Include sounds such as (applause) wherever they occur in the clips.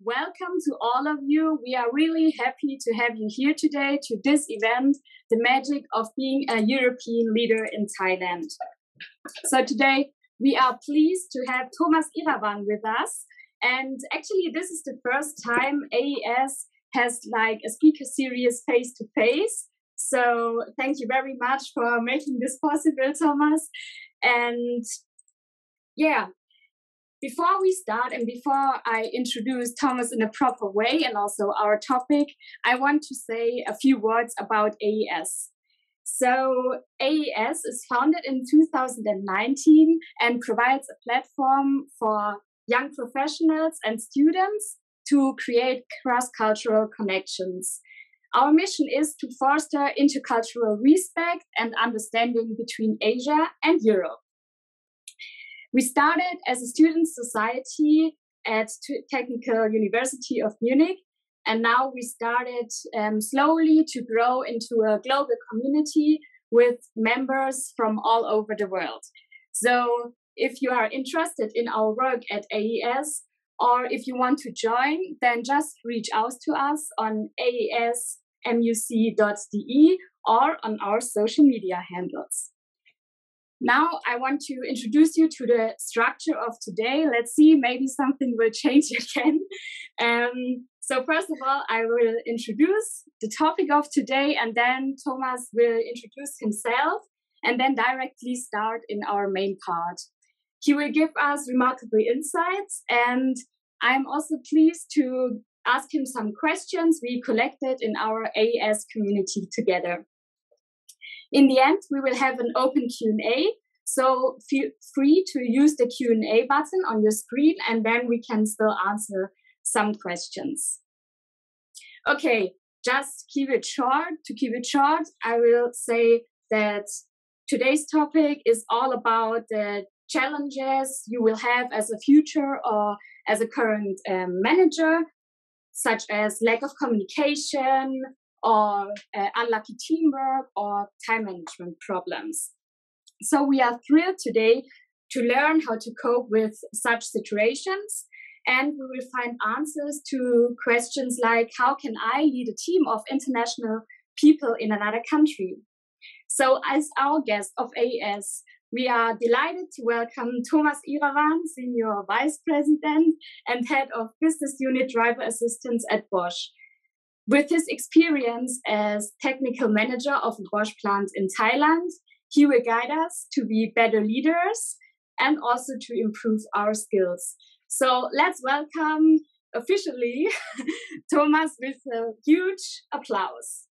welcome to all of you. We are really happy to have you here today to this event, The Magic of Being a European Leader in Thailand. So today we are pleased to have Thomas Irawan with us. And actually, this is the first time AES has like a speaker series face to face. So thank you very much for making this possible, Thomas. And yeah, before we start and before I introduce Thomas in a proper way and also our topic, I want to say a few words about AES. So, AES is founded in 2019 and provides a platform for young professionals and students to create cross cultural connections. Our mission is to foster intercultural respect and understanding between Asia and Europe. We started as a student society at Technical University of Munich, and now we started um, slowly to grow into a global community with members from all over the world. So, if you are interested in our work at AES, or if you want to join, then just reach out to us on aesmuc.de or on our social media handles. Now I want to introduce you to the structure of today. Let's see, maybe something will change (laughs) again. Um, so first of all, I will introduce the topic of today and then Thomas will introduce himself and then directly start in our main part. He will give us remarkable insights and I'm also pleased to ask him some questions we collected in our AES community together. In the end, we will have an open Q&A. So feel free to use the Q&A button on your screen and then we can still answer some questions. Okay, just keep it short. To keep it short, I will say that today's topic is all about the challenges you will have as a future or as a current um, manager, such as lack of communication, or uh, unlucky teamwork or time management problems. So we are thrilled today to learn how to cope with such situations and we will find answers to questions like how can I lead a team of international people in another country? So as our guest of AES, we are delighted to welcome Thomas Irawan, Senior Vice President and Head of Business Unit Driver Assistance at Bosch. With his experience as technical manager of Bosch plant in Thailand, he will guide us to be better leaders and also to improve our skills. So let's welcome officially (laughs) Thomas with a huge applause.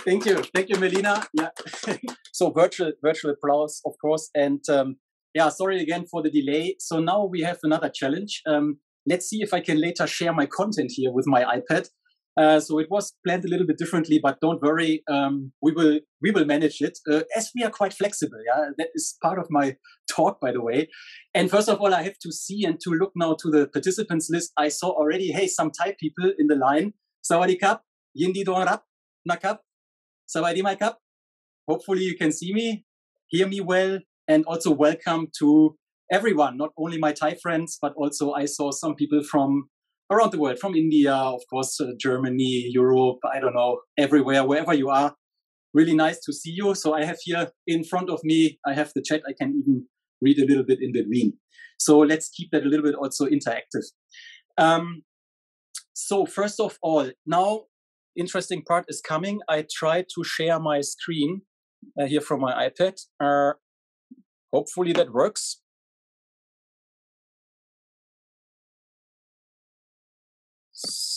Thank you, thank you, Melina. Yeah, (laughs) so virtual virtual applause, of course, and um, yeah, sorry again for the delay. So now we have another challenge. Um, let's see if I can later share my content here with my iPad. Uh, so it was planned a little bit differently, but don't worry, um, we will we will manage it uh, as we are quite flexible. Yeah, that is part of my talk, by the way. And first of all, I have to see and to look now to the participants list. I saw already, hey, some Thai people in the line. Sawadee kap, yindi don rap, nakap, sawadee mai kap. Hopefully you can see me, hear me well, and also welcome to everyone, not only my Thai friends, but also I saw some people from around the world, from India, of course, uh, Germany, Europe, I don't know, everywhere, wherever you are. Really nice to see you. So I have here in front of me, I have the chat. I can even read a little bit in between. So let's keep that a little bit also interactive. Um, so first of all, now interesting part is coming. I try to share my screen uh, here from my iPad. Uh, hopefully that works.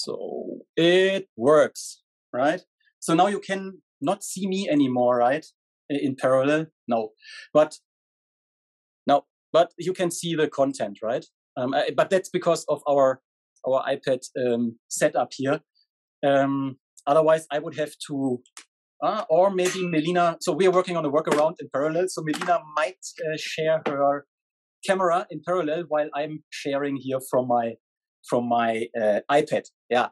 So it works, right? So now you can not see me anymore, right? In parallel, no, but no, but you can see the content, right? Um, I, but that's because of our our iPad um, setup here. Um, otherwise, I would have to, uh, or maybe Melina. So we are working on a workaround in parallel. So Melina might uh, share her camera in parallel while I'm sharing here from my from my uh, iPad. Yeah.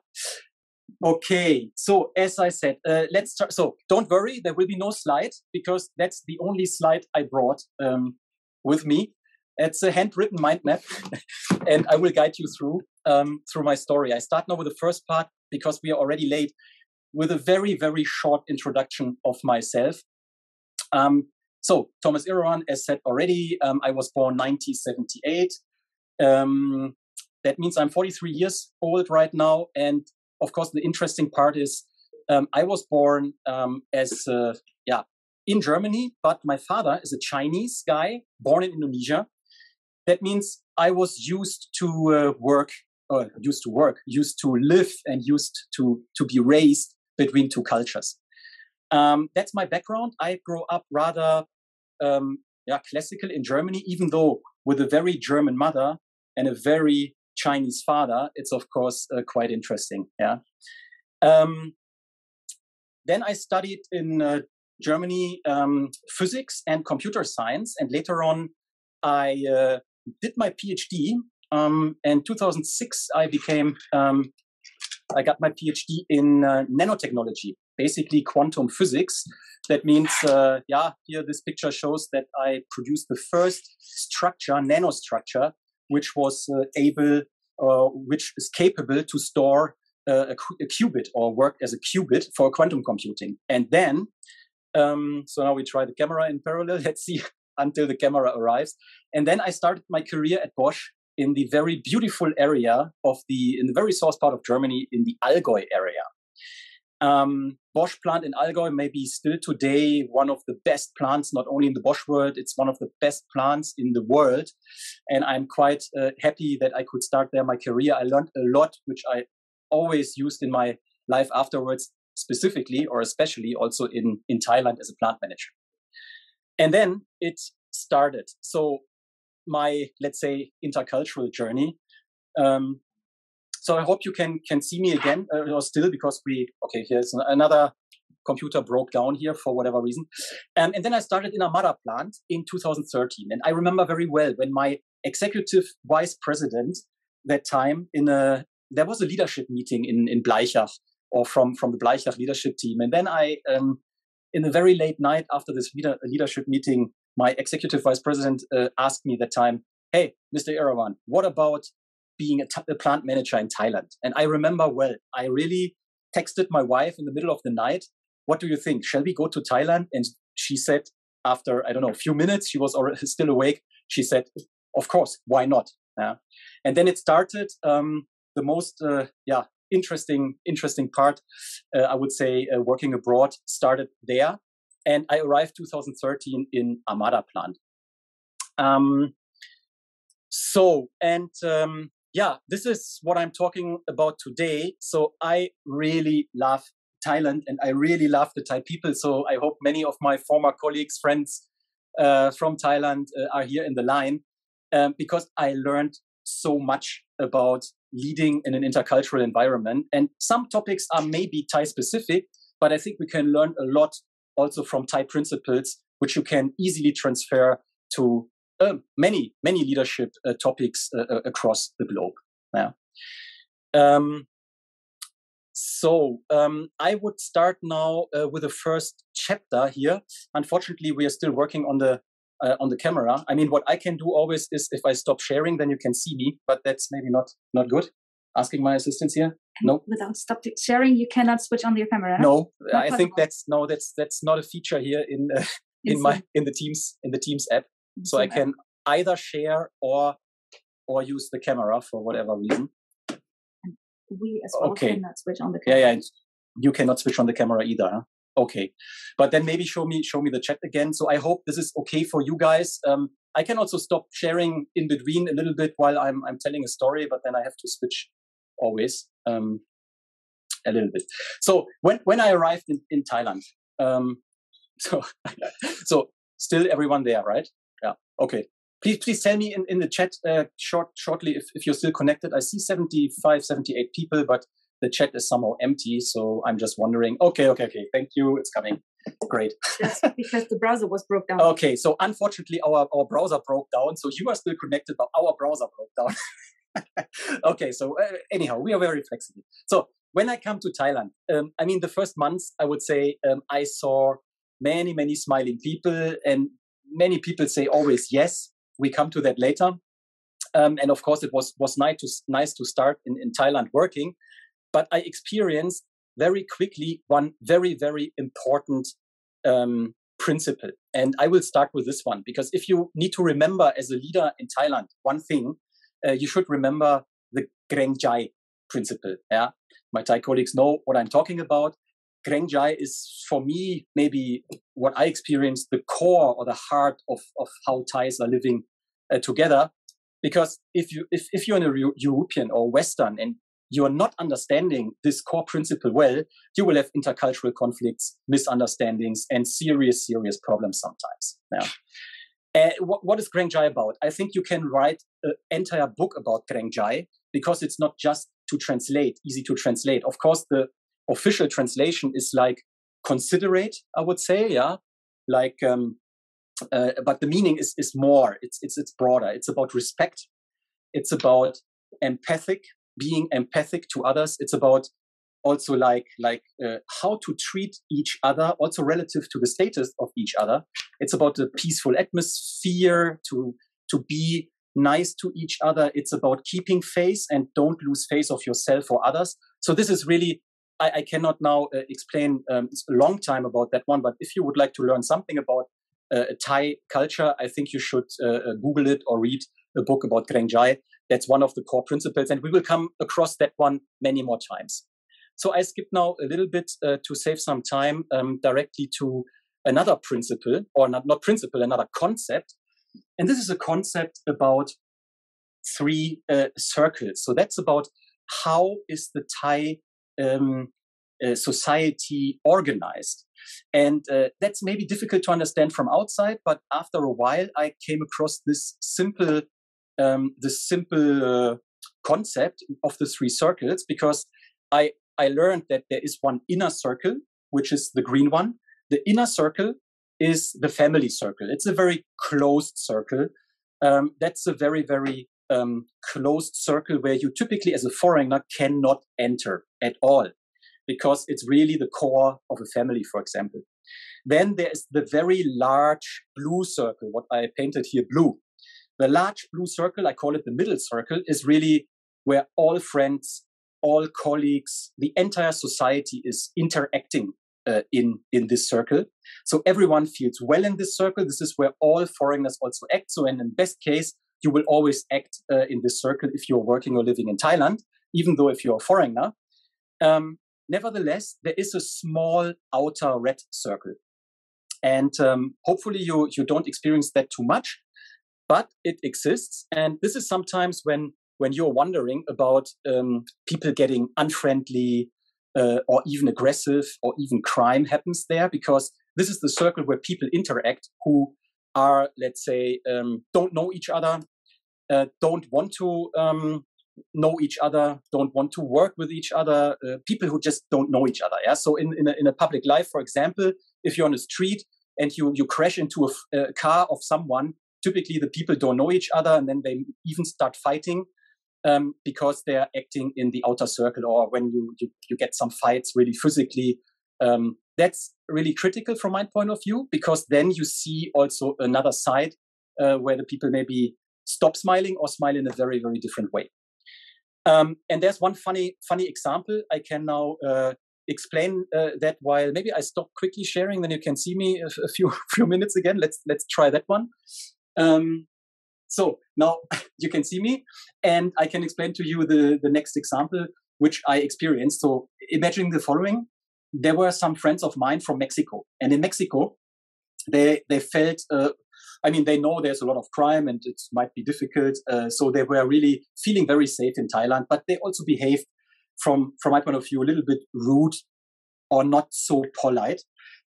Okay, so as I said, uh, let's start. So don't worry, there will be no slide because that's the only slide I brought um, with me. It's a handwritten mind map. (laughs) and I will guide you through um, through my story. I start now with the first part because we are already late with a very very short introduction of myself. Um, so Thomas Irawan, as said already, um, I was born 1978. Um, that means I'm 43 years old right now, and of course the interesting part is um, I was born um, as uh, yeah in Germany, but my father is a Chinese guy born in Indonesia. That means I was used to uh, work, or used to work, used to live, and used to to be raised between two cultures. Um, that's my background. I grew up rather um, yeah classical in Germany, even though with a very German mother and a very Chinese father. It's of course uh, quite interesting. Yeah. Um, then I studied in uh, Germany um, physics and computer science, and later on I uh, did my PhD. Um, in 2006, I became um, I got my PhD in uh, nanotechnology, basically quantum physics. That means, uh, yeah, here this picture shows that I produced the first structure, nanostructure, which was uh, able, uh, which is capable to store uh, a, a, qubit or work as a qubit for quantum computing. And then, um, so now we try the camera in parallel. (laughs) Let's see until the camera arrives. And then I started my career at Bosch in the very beautiful area of the, in the very south part of Germany, in the Allgäu area. Um, Bosch plant in Allgäu may be still today one of the best plants, not only in the Bosch world, it's one of the best plants in the world. And I'm quite uh, happy that I could start there my career. I learned a lot, which I always used in my life afterwards, specifically or especially also in, in Thailand as a plant manager. And then it started. So my, let's say, intercultural journey um, so I hope you can can see me again uh, or still because we okay here's another computer broke down here for whatever reason. Um, and then I started in a mother plant in 2013. And I remember very well when my executive vice president that time in a there was a leadership meeting in in Blaichach or from from the Blaichach leadership team. And then I um, in the very late night after this leader, leadership meeting, my executive vice president uh, asked me that time, "Hey, Mr. Irawan, what about being a, t- a plant manager in Thailand. And I remember well, I really texted my wife in the middle of the night, What do you think? Shall we go to Thailand? And she said, after, I don't know, a few minutes, she was already (laughs) still awake. She said, Of course, why not? Yeah. And then it started um, the most, uh, yeah, interesting, interesting part, uh, I would say, uh, working abroad started there. And I arrived 2013 in Amada plant. Um, so, and um, yeah, this is what I'm talking about today. So I really love Thailand and I really love the Thai people. So I hope many of my former colleagues, friends uh, from Thailand uh, are here in the line um, because I learned so much about leading in an intercultural environment. And some topics are maybe Thai specific, but I think we can learn a lot also from Thai principles, which you can easily transfer to many many leadership uh, topics uh, uh, across the globe. Yeah. Um, so um, I would start now uh, with the first chapter here. Unfortunately, we are still working on the on the camera. I mean, what I can do always is if I stop sharing, then you can see me. But that's maybe not not good. Asking my assistants here. No. Without stop sharing, you cannot switch on your camera. No, not I possible. think that's no, that's that's not a feature here in in my in the Teams in the Teams app so I can either share or or use the camera for whatever reason. And we as well okay. cannot switch on the camera. Yeah, yeah. You cannot switch on the camera either. Huh? Okay, but then maybe show me show me the chat again. So I hope this is okay for you guys. Um, I can also stop sharing in between a little bit while I'm I'm telling a story, but then I have to switch always um, a little bit. So when when I arrived in, in Thailand, um, (laughs) so so still everyone there, right? Okay. Please, please tell me in, in the chat uh, short, shortly if, if you're still connected. I see 75, 78 people, but the chat is somehow empty. So I'm just wondering. Okay, okay, okay. Thank you. It's coming. Great. That's because the browser was broke down. Okay, so unfortunately our, our browser broke down. So you are still connected, but our browser broke down. (laughs) okay, so uh, anyhow, we are very flexible. So when I come to Thailand, um, I mean, the first months, I would say um, I saw many, many smiling people and many people say always yes. We come to that later. Um, and of course, it was was nice to nice to start in, in Thailand working, but I experienced very quickly one very very important um, principle, and I will start with this one because if you need to remember as a leader in Thailand one thing, uh, you should remember the Greng Jai principle. Yeah, my Thai colleagues know what I'm talking about. Greng Jai is for me maybe what I experienced the core or the heart of, of how Thais are living uh, together because if you if, if you're in a European or Western and you are not understanding this core principle well, you will have intercultural conflicts, misunderstandings, and serious, serious problems sometimes. Yeah. Uh, what, is Greng Jai about? I think you can write an entire book about Greng Jai because it's not just to translate, easy to translate. Of course, the official translation is like considerate, I would say, yeah, like um, uh, but the meaning is is more. It's it's it's broader. It's about respect. It's about empathic, being empathic to others. It's about also like like uh, how to treat each other, also relative to the status of each other. It's about the peaceful atmosphere to to be nice to each other. It's about keeping face and don't lose face of yourself or others. So this is really I, I cannot now uh, explain um, a long time about that one. But if you would like to learn something about uh, Thai culture, I think you should uh, uh, Google it or read a book about Greng Jai. That's one of the core principles, and we will come across that one many more times. So I skip now a little bit uh, to save some time um, directly to another principle, or not, not principle, another concept. And this is a concept about three circles. So that's about how is the Thai um, uh, society organized. And uh, that's maybe difficult to understand from outside, but after a while, I came across this simple, um, this simple uh, concept of the three circles because I I learned that there is one inner circle, which is the green one. The inner circle is the family circle. It's a very closed circle. Um, that's a very very um, closed circle where you typically, as a foreigner, cannot enter at all because it's really the core of a family, for example. Then there is the very large blue circle, what I painted here blue. The large blue circle, I call it the middle circle, is really where all friends, all colleagues, the entire society is interacting uh, in in this circle. So everyone feels well in this circle. This is where all foreigners also act. So in, in best case, you will always act uh, in this circle if you're working or living in Thailand, even though if you're a foreigner. Um, Nevertheless, there is a small outer red circle. And um, hopefully you, you don't experience that too much, but it exists. And this is sometimes when, when you're wondering about um, people getting unfriendly uh, or even aggressive or even crime happens there, because this is the circle where people interact who are, let's say, um, don't know each other, uh, don't want to um, know each other, don't want to work with each other, uh, people who just don't know each other. Yeah. So in in a, in a, public life, for example, if you're on the street and you you crash into a, car of someone, typically the people don't know each other, and then they even start fighting um, because they're acting in the outer circle, or when you you, you get some fights really physically. Um, that's really critical from my point of view because then you see also another side uh, where the people maybe stop smiling or smile in a very very different way um, and there's one funny funny example. I can now uh, explain uh, that while maybe I stop quickly sharing, then you can see me a, a few (laughs) few minutes again. Let's let's try that one. Um, so now (laughs) you can see me, and I can explain to you the the next example which I experienced. So imagine the following: there were some friends of mine from Mexico, and in Mexico, they they felt uh, I mean, they know there's a lot of crime and it might be difficult. Uh, so they were really feeling very safe in Thailand, but they also behaved from, from my point of view, a little bit rude or not so polite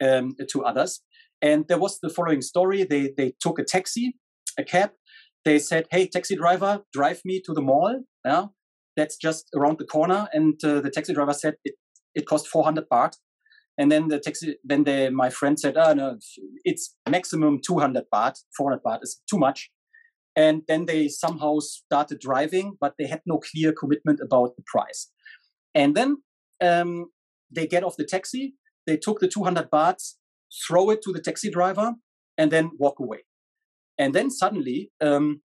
um, to others. And there was the following story. They, they took a taxi, a cab. They said, Hey, taxi driver, drive me to the mall. Yeah, that's just around the corner. And uh, the taxi driver said it, it cost 400 baht. And then the taxi, then the, my friend said, oh, no, it's maximum 200 baht, 400 baht is too much. And then they somehow started driving, but they had no clear commitment about the price. And then um, they get off the taxi, they took the 200 baht, throw it to the taxi driver, and then walk away. And then suddenly, um,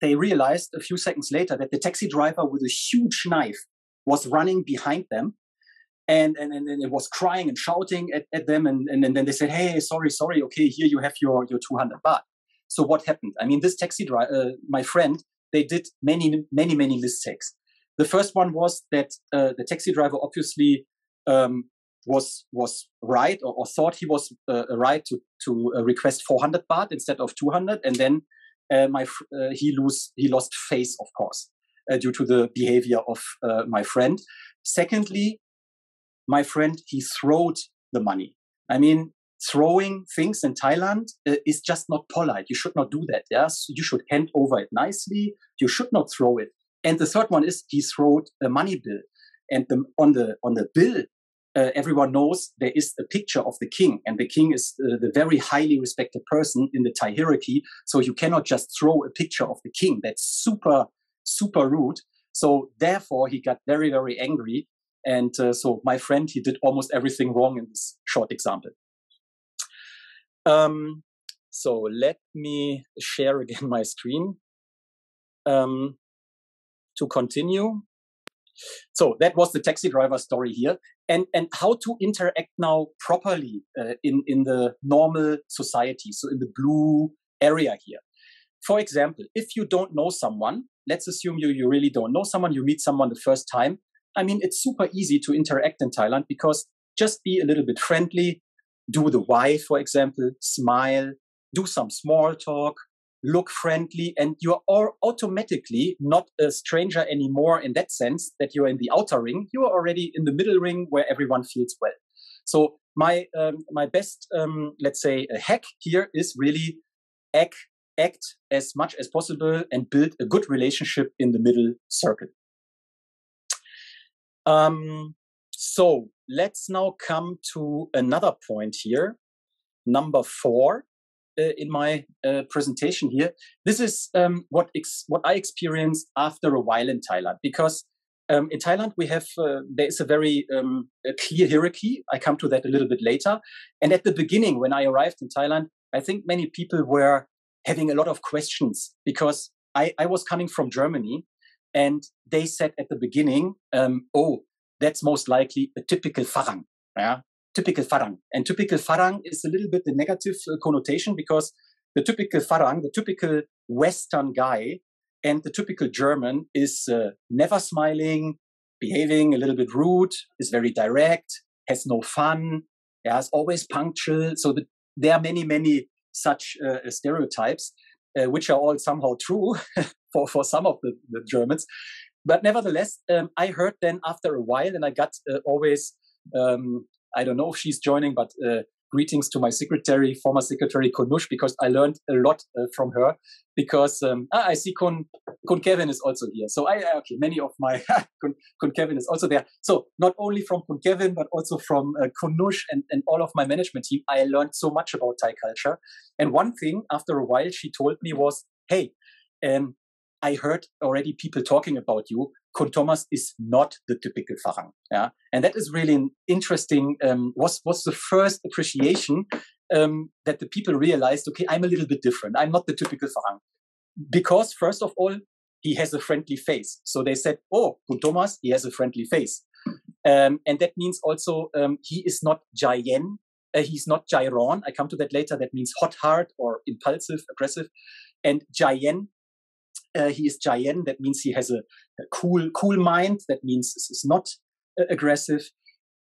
they realized a few seconds later that the taxi driver with a huge knife was running behind them and and, and, and it was crying and shouting at, at them and, and, and then they said hey sorry sorry okay here you have your your 200 baht. So what happened? I mean this taxi driver uh, my friend they did many many many mistakes. The first one was that uh, the taxi driver obviously um, was was right or, or thought he was uh, right to to uh, request 400 baht instead of 200 and then uh, my uh, he lose he lost face of course due to the behavior of my friend. Secondly my friend, he throwed the money. I mean, throwing things in Thailand uh, is just not polite. You should not do that. Yes, you should hand over it nicely. You should not throw it. And the third one is he throwed a money bill, and the, on the on the bill, uh, everyone knows there is a picture of the king, and the king is uh, the very highly respected person in the Thai hierarchy. So you cannot just throw a picture of the king. That's super super rude. So therefore, he got very very angry and uh, so my friend, he did almost everything wrong in this short example. Um, so let me share again (laughs) my screen um, to continue. So that was the taxi driver story here, and and how to interact now properly uh, in in the normal society. So in the blue area here. For example, if you don't know someone, let's assume you you really don't know someone, you meet someone the first time, I mean, it's super easy to interact in Thailand because just be a little bit friendly, do the wai, for example, smile, do some small talk, look friendly, and you're all automatically not a stranger anymore in that sense that you're in the outer ring. You are already in the middle ring where everyone feels well. So my um, my best um, let's say hack here is really act act as much as possible and build a good relationship in the middle circle. Um, so let's now come to another point here, number four uh, in my uh, presentation here. This is um, what what I experienced after a while in Thailand because um, in Thailand we have uh, there is a very um, a clear hierarchy. I come to that a little bit later. And at the beginning, when I arrived in Thailand, I think many people were having a lot of questions because I, I was coming from Germany and they said at the beginning, um, oh, that's most likely a typical Farang. Yeah, typical Farang. And typical Farang is a little bit the negative uh, connotation because the typical Farang, the typical Western guy, and the typical German is uh, never smiling, behaving a little bit rude, is very direct, has no fun, yeah, is always punctual. So the, there are many, many such uh, stereotypes, uh, which are all somehow true (laughs) for, for some of the, the Germans. But nevertheless, um, I heard then after a while, and I got uh, always, um, I don't know if she's joining, but uh, greetings to my secretary, former secretary Konush, because I learned a lot uh, from her. Because um, ah, I see Kun, Kun Kevin is also here. So I okay, many of my (laughs) Kun, Kun Kevin is also there. So not only from Kun Kevin, but also from uh, and, and all of my management team, I learned so much about Thai culture. And one thing after a while she told me was, hey, um, I heard already people talking about you. Kun Thomas is not the typical Farang. Yeah. And that is really interesting, um, was, was the first appreciation um, that the people realized, okay, I'm a little bit different. I'm not the typical Farang. Because first of all, he has a friendly face. So they said, oh, Kun Thomas, he has a friendly face. Um, and that means also um, he is not Jayen. Uh, he's not Jairon. I come to that later. That means hot heart or impulsive, aggressive. And Jayen uh, he is Jayen. That means he has a, a cool, cool mind. That means is not uh, aggressive.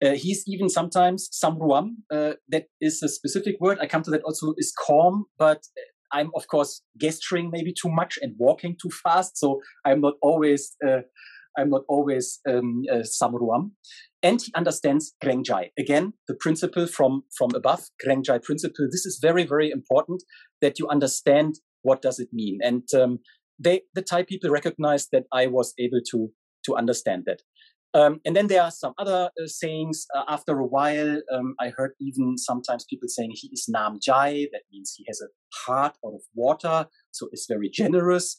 Uh, he's even sometimes samruam. Uh, that is a specific word. I come to that also is calm, but I'm of course gesturing maybe too much and walking too fast. So I'm not always uh, I'm not always um, uh, samruam. And he understands Grengjai. Again, the principle from, from above, Grengjai principle. This is very, very important that you understand what does it mean. And um, they the Thai people recognized that I was able to to understand that. Um, and then there are some other uh, sayings. Uh, after a while, um, I heard even sometimes people saying he is Nam Jai. That means he has a heart out of water, so is very generous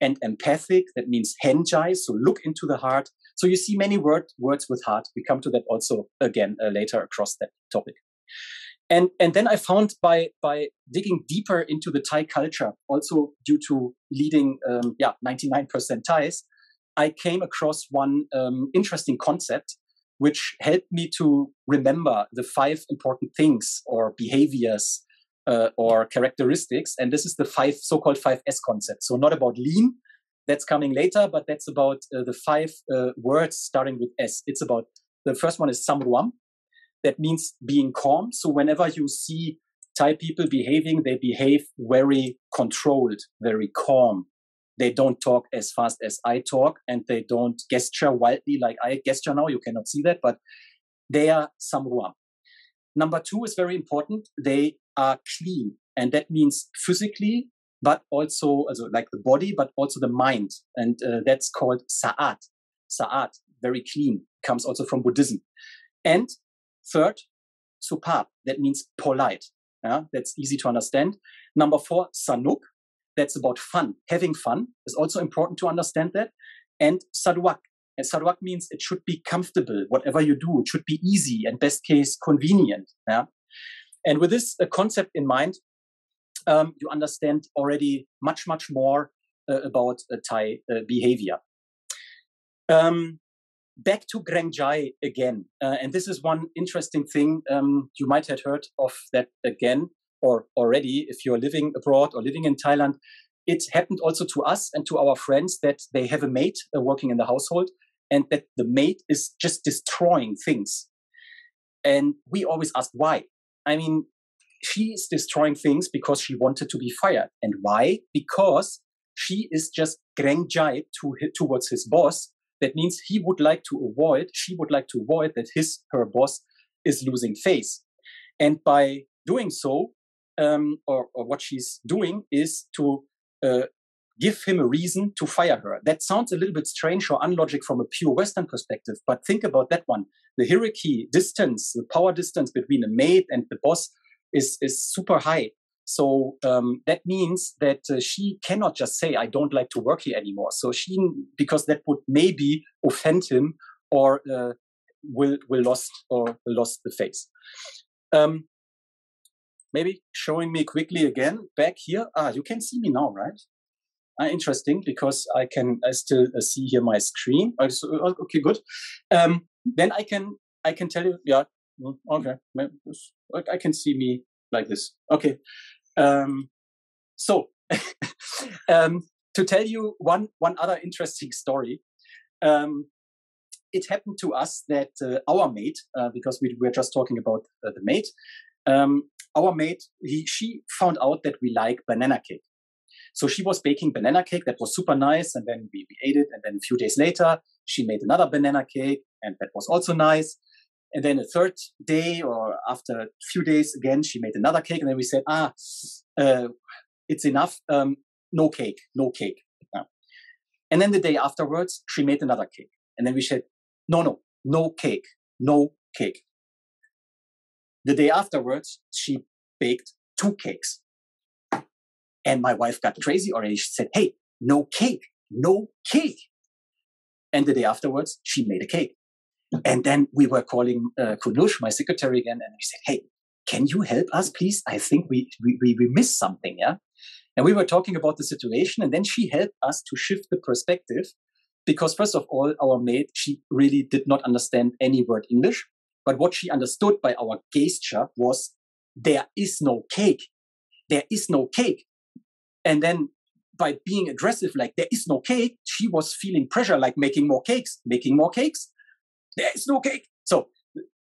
and empathic. That means Henjai, so look into the heart. So you see many word, words with heart. We come to that also again uh, later across that topic. And and then I found by by digging deeper into the Thai culture, also due to leading um, yeah 99% Thais, I came across one um, interesting concept which helped me to remember the five important things or behaviors uh, or characteristics. And this is the five so-called five S concept. So not about lean, that's coming later, but that's about uh, the five uh, words starting with S. It's about the first one is samruam. That means being calm. So whenever you see Thai people behaving, they behave very controlled, very calm. They don't talk as fast as I talk and they don't gesture wildly like I gesture now. You cannot see that, but they are samruam. Number two is very important. They are clean. And that means physically, but also also like the body, but also the mind. And uh, that's called sa'at. Sa'at, very clean, comes also from Buddhism. And third, supap, that means polite. Yeah, that's easy to understand. Number four, sanuk, that's about fun. Having fun is also important to understand that. And sadwak, and sadwak means it should be comfortable. Whatever you do, it should be easy and best case convenient. Yeah. And with this uh, concept in mind, um, you understand already much, much more uh, about uh, Thai behavior. Um, back to Grenjai again. Uh, and this is one interesting thing. Um, you might have heard of that again or already if you're living abroad or living in Thailand. It happened also to us and to our friends that they have a maid uh, working in the household and that the maid is just destroying things. And we always ask why. I mean, she is destroying things because she wanted to be fired. And why? Because she is just grengjai to, towards his boss. That means he would like to avoid, she would like to avoid that his, her boss is losing face. And by doing so, um, or, or, what she's doing is to uh, give him a reason to fire her. That sounds a little bit strange or unlogic from a pure Western perspective, but think about that one. The hierarchy distance, the power distance between a maid and the boss is, is super high. So um, that means that uh, she cannot just say, I don't like to work here anymore. So she, because that would maybe offend him or uh, will, will lost or lost the face. Um, maybe showing me quickly again back here. Ah, you can see me now, right? Ah, interesting because I can I still uh, see here my screen. Oh, uh, okay, good. Um, then I can I can tell you, yeah, mm, okay, I can see me like this. Okay. Um, so (laughs) um, to tell you one one other interesting story. Um, it happened to us that uh, our mate, uh, because we were just talking about uh, the mate, um, our mate, he, she found out that we like banana cake. So she was baking banana cake that was super nice, and then we, we ate it. And then a few days later, she made another banana cake, and that was also nice. And then the third day, or after a few days again, she made another cake, and then we said, "Ah, uh, it's enough. Um, no cake, no cake." Yeah. And then the day afterwards, she made another cake, and then we said, "No, no, no cake, no cake." The day afterwards, she baked two cakes. And my wife got crazy already. She said, Hey, no cake, no cake. And the day afterwards, she made a cake. And then we were calling uh, Kunush, my secretary, again, and we said, Hey, can you help us, please? I think we, we, we, we missed something, yeah? And we were talking about the situation, and then she helped us to shift the perspective because, first of all, our maid, she really did not understand any word English. But what she understood by our gesture was there is no cake. There is no cake. And then by being aggressive, like there is no cake, she was feeling pressure, like making more cakes, making more cakes. There is no cake. So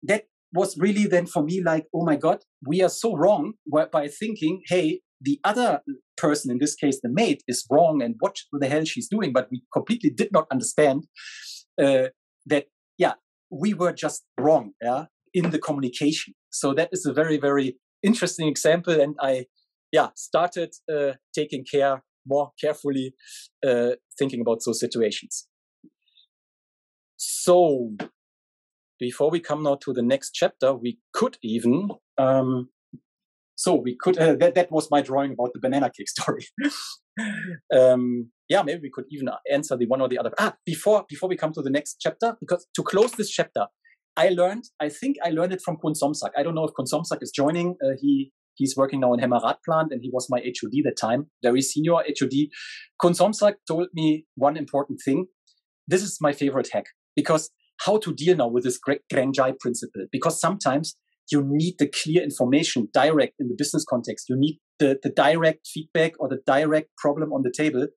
that was really then for me like, oh my God, we are so wrong by thinking, hey, the other person, in this case, the maid, is wrong and what the hell she's doing. But we completely did not understand uh, that, yeah, we were just wrong yeah, in the communication. So that is a very, very interesting example. And I, yeah, started uh, taking care more carefully, uh, thinking about those situations. So before we come now to the next chapter, we could even, um, so we could, uh, that, that was my drawing about the banana cake (laughs) story. um, yeah, maybe we could even answer the one or the other. Ah, before before we come to the next chapter, because to close this chapter, I learned, I think I learned it from Kun Somsak. I don't know if Kun Somsak is joining. Uh, he he's working now in Hemaraj plant and he was my HOD that time, very senior HOD. Kun Somsak told me one important thing. This is my favorite hack because how to deal now with this Grenjai principle? Because sometimes you need the clear information direct in the business context. You need the, the direct feedback or the direct problem on the table.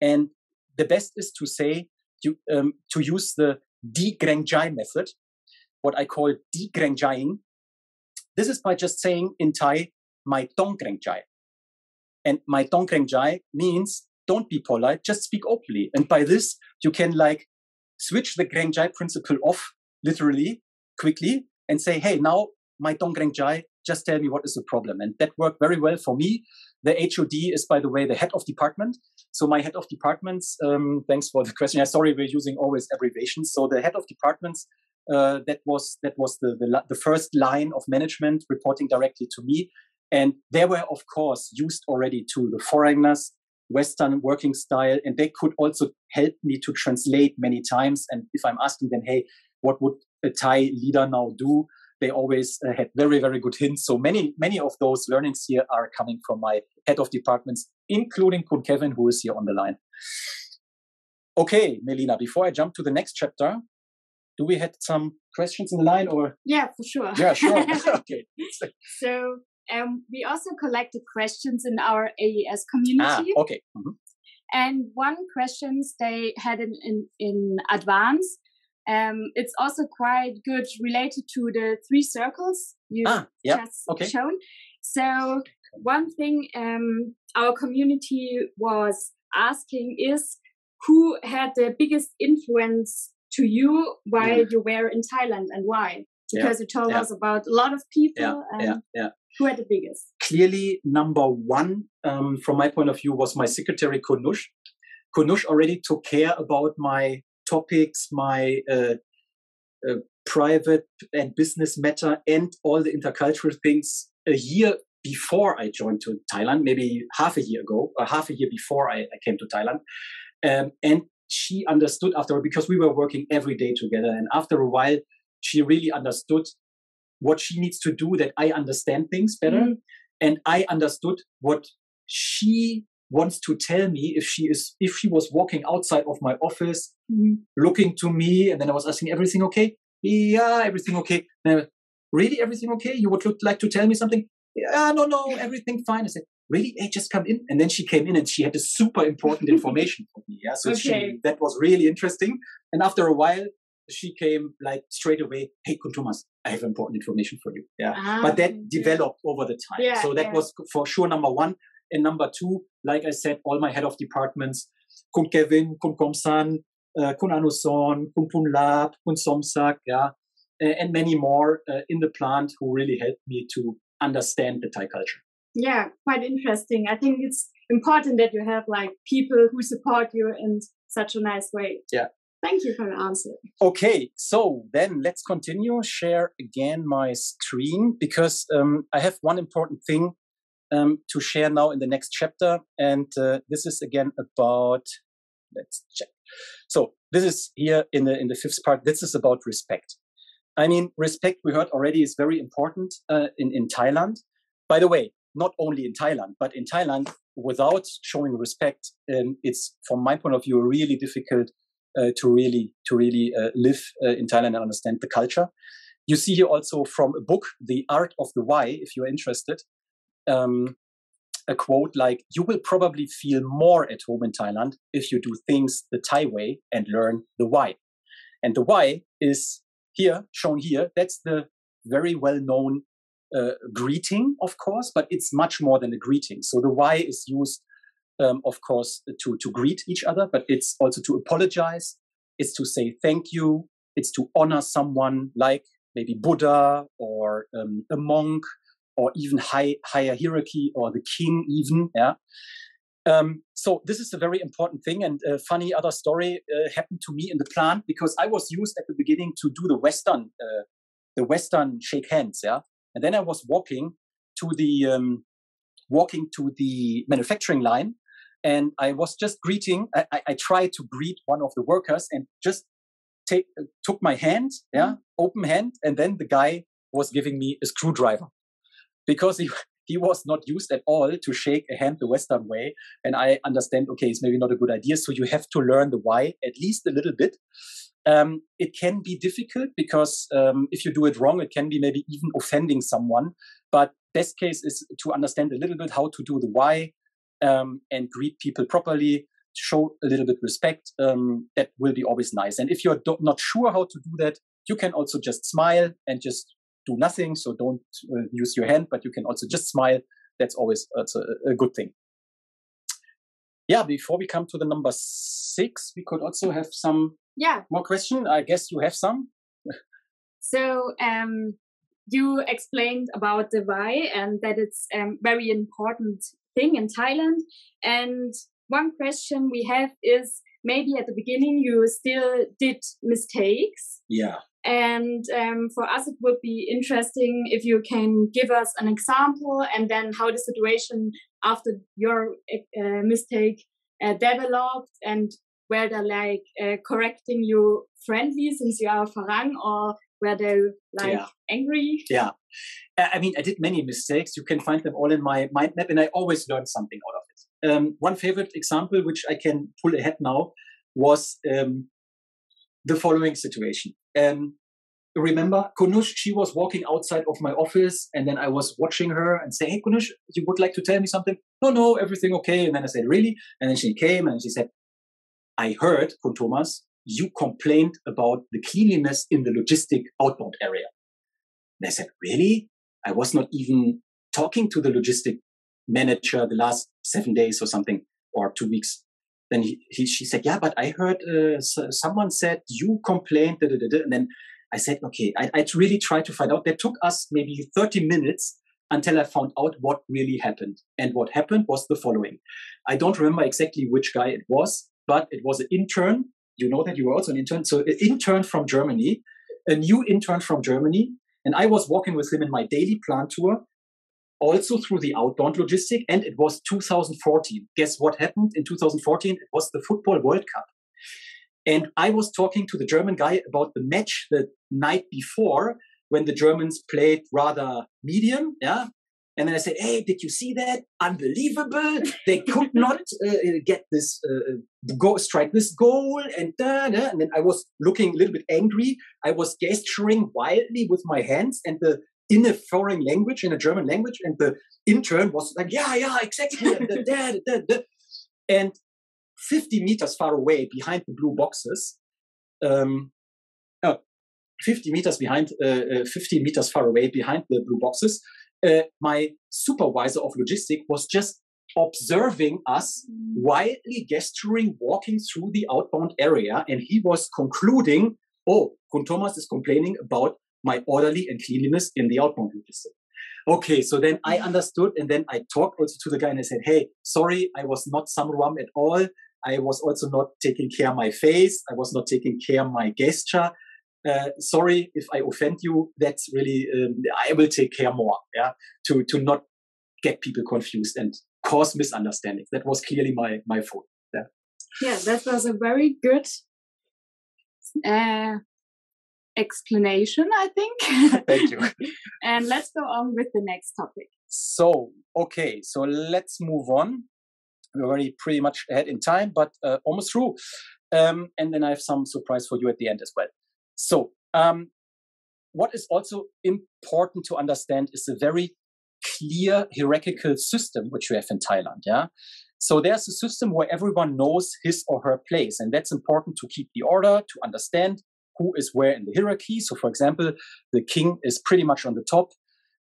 And the best is to say, you, um, to use the de-Grenjai method, what I call de-Grenjaiing. This is by just saying in Thai, my dong Grenjai. And my dong Grenjai means don't be polite, just speak openly. And by this, you can like switch the Grenjai principle off literally quickly and say, hey, now my dong Grenjai, just tell me what is the problem. And that worked very well for me. The HOD is, by the way, the head of department. So my head of departments, um, thanks for the question. I'm sorry, we're using always abbreviations. So the head of departments, uh, that was that was the, the, the first line of management reporting directly to me, and they were of course used already to the foreigners, Western working style, and they could also help me to translate many times. And if I'm asking them, hey, what would a Thai leader now do? They always uh, had very, very good hints. So many, many of those learnings here are coming from my head of departments, including Kun Kevin, who is here on the line. Okay, Melina, before I jump to the next chapter, do we had some questions in the line or? Yeah, for sure. Yeah, sure. (laughs) (laughs) okay. So um, we also collected questions in our AES community. Ah, okay. Mm-hmm. And one questions they had in, in, in advance. Um, it's also quite good related to the three circles you ah, yeah. just okay. shown. So one thing um, our community was asking is who had the biggest influence to you while mm. you were in Thailand and why? Because yeah. you told yeah. us about a lot of people. Yeah. yeah. Who had the biggest? Clearly, number one, um, from my point of view, was my secretary Kunush. Kunush already took care about my topics, my uh, uh, private and business matter, and all the intercultural things a year before I joined to Thailand, maybe half a year ago, or half a year before I, I came to Thailand. Um, and she understood after because we were working every day together. And after a while, she really understood what she needs to do that I understand things better. Mm. And I understood what she wants to tell me if she is if she was walking outside of my office mm. looking to me and then i was asking everything okay? Yeah everything okay. Really everything okay? You would like to tell me something? Yeah no no everything fine. I said really? Hey just come in. And then she came in and she had a super important (laughs) information for me. Yeah so okay. she, that was really interesting. And after a while she came like straight away hey kun thomas i have important information for you. Yeah. Ah, but that developed yeah. over the time. Yeah, so that yeah. was for sure number one. And number two like i said all my head of departments kun kevin kun komsan uh, kun anuson kun punlab kun somsak yeah and many more uh, in the plant who really helped me to understand the thai culture. Yeah quite interesting. I think it's important that you have like people who support you in such a nice way. Yeah thank you for the answer. Okay so then let's continue. Share again my screen because um, i have one important thing um, to share now in the next chapter. And uh, this is again about let's check. So this is here in the in the fifth part. This is about respect. I mean respect we heard already is very important uh, in in thailand. By the way not only in Thailand, but in Thailand, without showing respect, um, it's from my point of view really difficult to really to really uh, live uh, in Thailand and understand the culture. You see here also from a book, The Art of the Wai, if you're interested, um, a quote like, "You will probably feel more at home in Thailand if you do things the Thai way and learn the wai." And the wai is here shown here. That's the very well known uh, greeting, of course, but it's much more than a greeting. So the why is used, um, of course, to, to greet each other, but it's also to apologize. It's to say thank you. It's to honor someone like maybe Buddha or um, a monk or even high, higher hierarchy or the king even. Yeah. Um, so this is a very important thing and a funny other story uh, happened to me in the plant because I was used at the beginning to do the Western, uh, the Western shake hands. Yeah. And then I was walking to the um, walking to the manufacturing line, and I was just greeting. I, I, I tried to greet one of the workers and just take, took my hand, yeah, mm-hmm. open hand, and then the guy was giving me a screwdriver because he he was not used at all to shake a hand the Western way. And I understand, okay, it's maybe not a good idea. So you have to learn the wai at least a little bit. Um, it can be difficult because um, if you do it wrong, it can be maybe even offending someone. But best case is to understand a little bit how to do the wai um, and greet people properly, show a little bit respect. Um, that will be always nice. And if you're not sure how to do that, you can also just smile and just do nothing. So don't uh, use your hand, but you can also just smile. That's always that's a, a, good thing. Yeah. Before we come to the number six, we could also have some yeah more question. I guess you have some. (laughs) so um, you explained about the wai and that it's um, very important thing in Thailand. And one question we have is maybe at the beginning you still did mistakes. Yeah. And um, for us, it would be interesting if you can give us an example and then how the situation after your uh, mistake uh, developed and were they like uh, correcting you friendly since you are Farang or were they like yeah. angry? Yeah. I mean, I did many mistakes. You can find them all in my mind map and I always learned something out of it. Um, one favorite example, which I can pull ahead now, was um, the following situation. Um, remember Kunush, she was walking outside of my office and then I was watching her and saying, Hey Kunush, you would like to tell me something? No, no, everything okay. And then I said, Really? And then she came and she said, I heard, Kun Thomas, you complained about the cleanliness in the logistic outbound area. And I said, Really? I was not even talking to the logistic manager the last seven days or something, or two weeks. Then he, he she said, Yeah, but I heard uh, someone said you complained. Da, da, da, and then I said, okay, I, I really tried to find out. That took us maybe 30 minutes until I found out what really happened. And what happened was the following. I don't remember exactly which guy it was, but it was an intern. You know that you were also an intern. So an intern from Germany, a new intern from Germany. And I was walking with him in my daily plant tour, also through the outbound logistic. And it was 2014. Guess what happened in 2014? It was the Football World Cup. And I was talking to the German guy about the match the night before when the Germans played rather medium. Yeah. And then I said, Hey, did you see that? Unbelievable. They could not (laughs) uh, get this, uh, go strike this goal. And, da, da. and then I was looking a little bit angry. I was gesturing wildly with my hands and the, in a foreign language, in a German language. And the intern was like, Yeah, yeah, exactly. and 50 meters far away behind the blue boxes, um, oh, 50 meters behind, uh, uh, 15 meters far away behind the blue boxes, uh, my supervisor of logistics was just observing us wildly gesturing, walking through the outbound area, and he was concluding, "Oh, Kun Thomas is complaining about my orderly and cleanliness in the outbound logistics." Okay, so then I understood, and then I talked also to the guy and I said, "Hey, sorry, I was not Samruam at all. I was also not taking care of my face. I was not taking care of my gesture. Uh, sorry if I offend you. That's really um, I will take care more. Yeah, to to not get people confused and cause misunderstandings. That was clearly my my fault. Yeah. Yeah, that was a very good uh, explanation. I think. (laughs) Thank you. (laughs) and let's go on with the next topic. So okay, so let's move on we're already pretty much ahead in time, but uh, almost through. Um, and then I have some surprise for you at the end as well. So, um, what is also important to understand is a very clear hierarchical system which we have in Thailand. Yeah. So there's a system where everyone knows his or her place, and that's important to keep the order, to understand who is where in the hierarchy. So, for example, the king is pretty much on the top.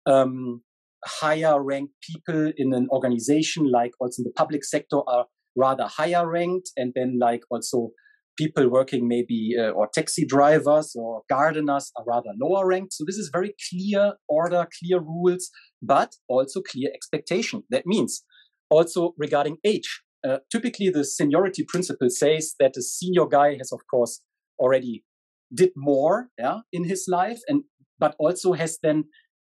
Um, higher ranked people in an organization, like also in the public sector, are rather higher ranked, and then like also people working maybe uh, or taxi drivers or gardeners are rather lower ranked. So this is very clear order, clear rules, but also clear expectation. That means also regarding age. Uh, typically, the seniority principle says that a senior guy has, of course, already did more yeah, in his life, and but also has then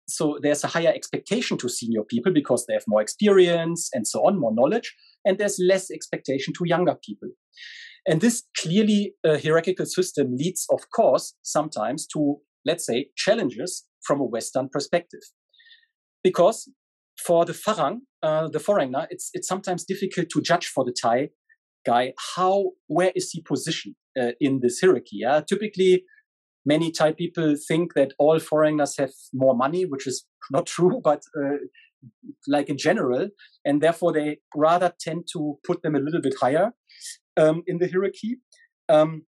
so there's a higher expectation to senior people because they have more experience and so on, more knowledge, and there's less expectation to younger people. And this clearly uh, hierarchical system leads, of course, sometimes to, let's say, challenges from a Western perspective. Because for the Farang, uh, the foreigner, it's, it's sometimes difficult to judge for the Thai guy how, where is he positioned uh, in this hierarchy? Yeah? Typically, many Thai people think that all foreigners have more money, which is not (laughs) true, but uh, like in general, and therefore they rather tend to put them a little bit higher um, in the hierarchy. Um,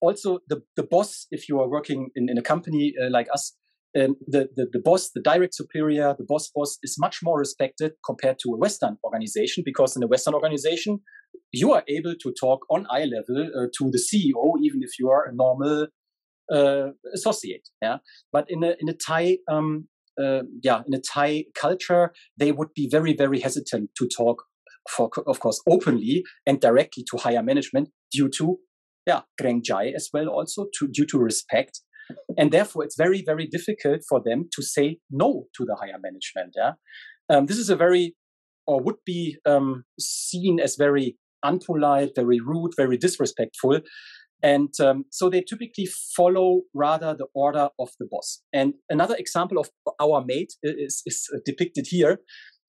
also, the, the boss, if you are working in, in a company uh, like us, um, the, the, the boss, the direct superior, the boss boss is much more respected compared to a Western organization because in a Western organization, you are able to talk on eye level uh, to the CEO, even if you are a normal uh, associate. Yeah, but in a in a Thai um, uh, yeah in a Thai culture, they would be very very hesitant to talk for of course openly and directly to higher management due to yeah jai as well also to due to respect. And therefore it's very very difficult for them to say no to the higher management yeah. Um, this is a very or would be um, seen as very unpolite very rude very disrespectful. And um, so they typically follow rather the order of the boss. And another example of our mate is, is depicted here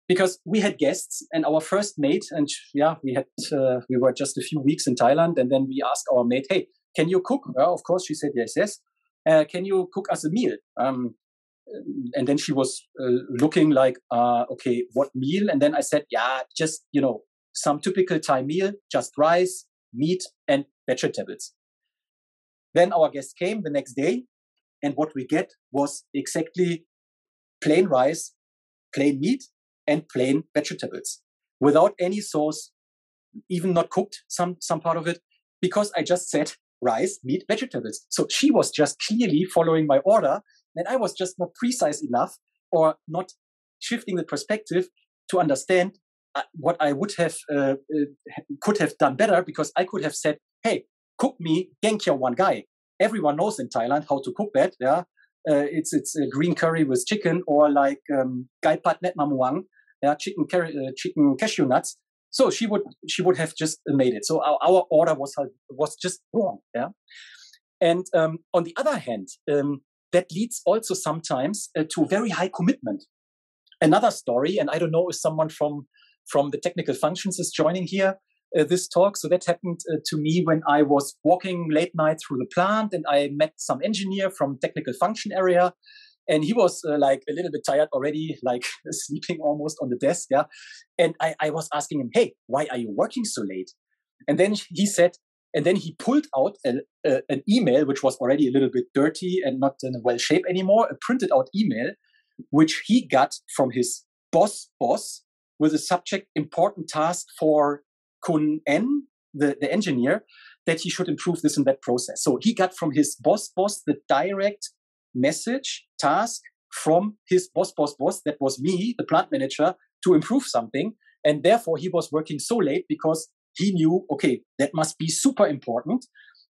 because we had guests and our first mate, and yeah, we had, uh, we were just a few weeks in Thailand. And then we asked our mate, hey, can you cook? Well, of course, she said, yes, yes. Uh, can you cook us a meal? Um, and then she was uh, looking like, uh, okay, what meal? And then I said, yeah, just, you know, some typical Thai meal, just rice, meat, and vegetables. Then our guest came the next day, and what we get was exactly plain rice, plain meat, and plain vegetables without any sauce, even not cooked, some, some part of it, because I just said rice, meat, vegetables. So she was just clearly following my order, and I was just not precise enough or not shifting the perspective to understand uh, what I would have uh, uh, could have done better because I could have said, "Hey, cook me gaeng khiao wan gai. Everyone knows in Thailand how to cook that. Yeah, uh, it's it's a green curry with chicken or like um, gai pat net mamuang. Yeah, chicken curry, uh, chicken cashew nuts. So she would she would have just made it. So our, our order was was just wrong. Yeah, and um, on the other hand, um, that leads also sometimes uh, to very high commitment. Another story, and I don't know if someone from from the technical functions is joining here uh, this talk. So that happened uh, to me when I was walking late night through the plant and I met some engineer from technical function area. And he was uh, like a little bit tired already, like (laughs) sleeping almost on the desk. Yeah. And I, I was asking him, Hey, why are you working so late? And then he said, and then he pulled out a, a, an email, which was already a little bit dirty and not in well shape anymore, a printed out email, which he got from his boss boss with a subject important task for Kun N, the, the engineer, that he should improve this and that process. So he got from his boss boss the direct message task from his boss boss boss that was me, the plant manager, to improve something. And therefore he was working so late because he knew, okay, that must be super important.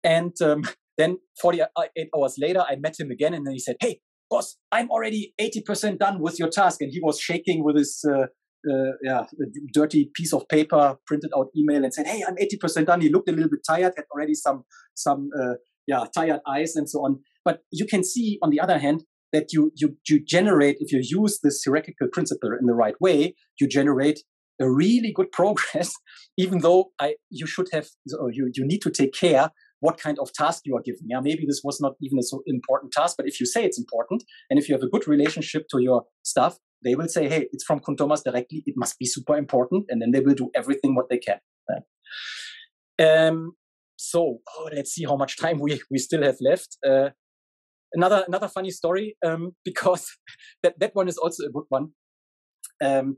And um, (laughs) then 48 hours later, I met him again and then he said, Hey, boss, I'm already 80% done with your task. And he was shaking with his uh, uh, yeah, dirty piece of paper, printed out email, and said, "Hey, I'm 80% done." He looked a little bit tired, had already some some uh, yeah tired eyes and so on. But you can see, on the other hand, that you you you generate if you use this hierarchical principle in the right way, you generate a really good (laughs) progress. even though I you should have you you need to take care what kind of task you are given. Yeah, maybe this was not even a so important task, but if you say it's important and if you have a good relationship to your staff, they will say, hey, it's from Kun Thomas directly. It must be super important. And then they will do everything what they can. Um, so oh, let's see how much time we, we still have left. Uh, another another funny story um, (laughs) because that, that one is also a good one. Um,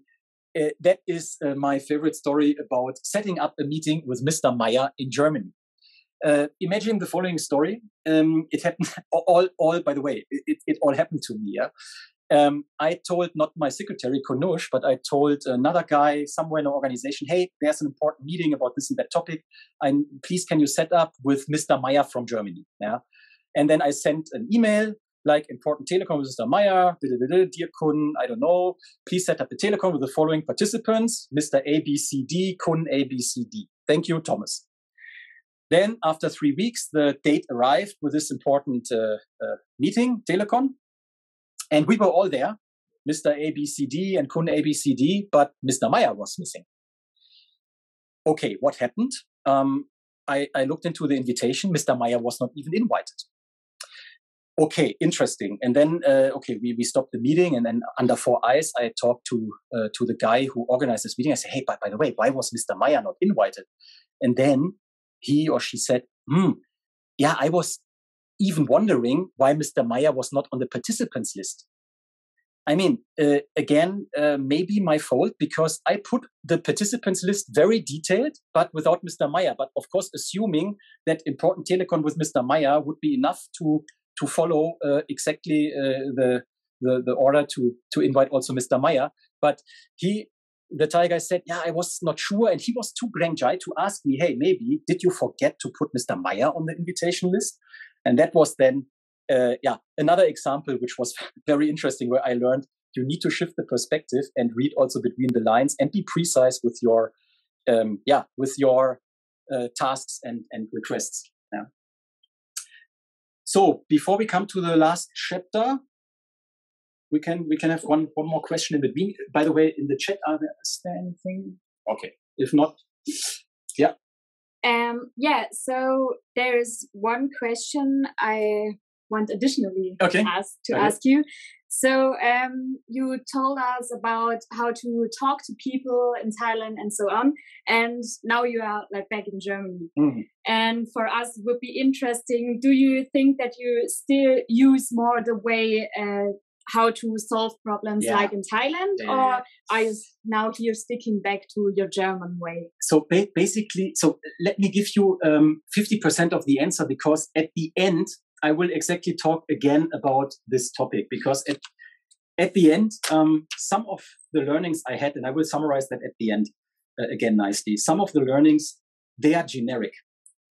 uh, that is uh, my favorite story about setting up a meeting with Mr. Meyer in Germany. Uh, imagine the following story. Um, it happened (laughs) all, all, by the way, it, it all happened to me. Yeah? um, I told not my secretary Konush, but I told another guy somewhere in the organization, "Hey, there's an important meeting about this and that topic. And please, can you set up with Mr. Meyer from Germany?" Yeah, and then I sent an email like important telecom Mr. Meyer, dear Kun, I don't know, please set up the telecom with the following participants: Mr. ABCD, Kun ABCD. Thank you, Thomas. Then, after three weeks, the date arrived with this important uh, uh, meeting, Telecon, and we were all there, Mr. ABCD and Kun ABCD, but Mr. Meyer was missing. Okay, what happened? Um, I, I looked into the invitation. Mr. Meyer was not even invited okay, interesting. And then, uh, okay, we, we stopped the meeting and then under four eyes, I talked to, uh, to the guy who organized this meeting. I said, Hey, by, by the way, why was Mr. Meyer not invited? And then he or she said, Hmm, yeah, I was even wondering why Mr. Meyer was not on the participants list. I mean, uh, again, uh, maybe my fault because I put the participants list very detailed, but without Mr. Meyer. But of course, assuming that important telecon with Mr. Meyer would be enough to to follow uh, exactly uh, the, the, the order to to invite also Mr. Meyer. But he, the Thai guy said, yeah, I was not sure, and he was too kreng jai to ask me, hey, maybe did you forget to put Mr. Meyer on the invitation list? And that was then, uh, yeah, another example which was (laughs) very interesting, where I learned you need to shift the perspective and read also between the lines and be precise with your, um, yeah, with your uh, tasks and and requests. Yeah. So before we come to the last chapter, we can we can have one one more question in between. By the way, in the chat, are there, is there anything? Okay. If not, yeah. Um. Yeah. So there's one question I want additionally okay. to ask to okay. ask you. So um, you told us about how to talk to people in Thailand and so on, and now you are like back in Germany. Mm. And for us, it would be interesting. Do you think that you still use more the way uh, how to solve problems yeah. like in Thailand, yeah. or are you now here sticking back to your German way? So ba basically, so let me give you um, 50% of the answer because at the end, I will exactly talk again about this topic because at, at the end, um, some of the learnings I had, and I will summarize that at the end uh, again nicely. Some of the learnings, they are generic.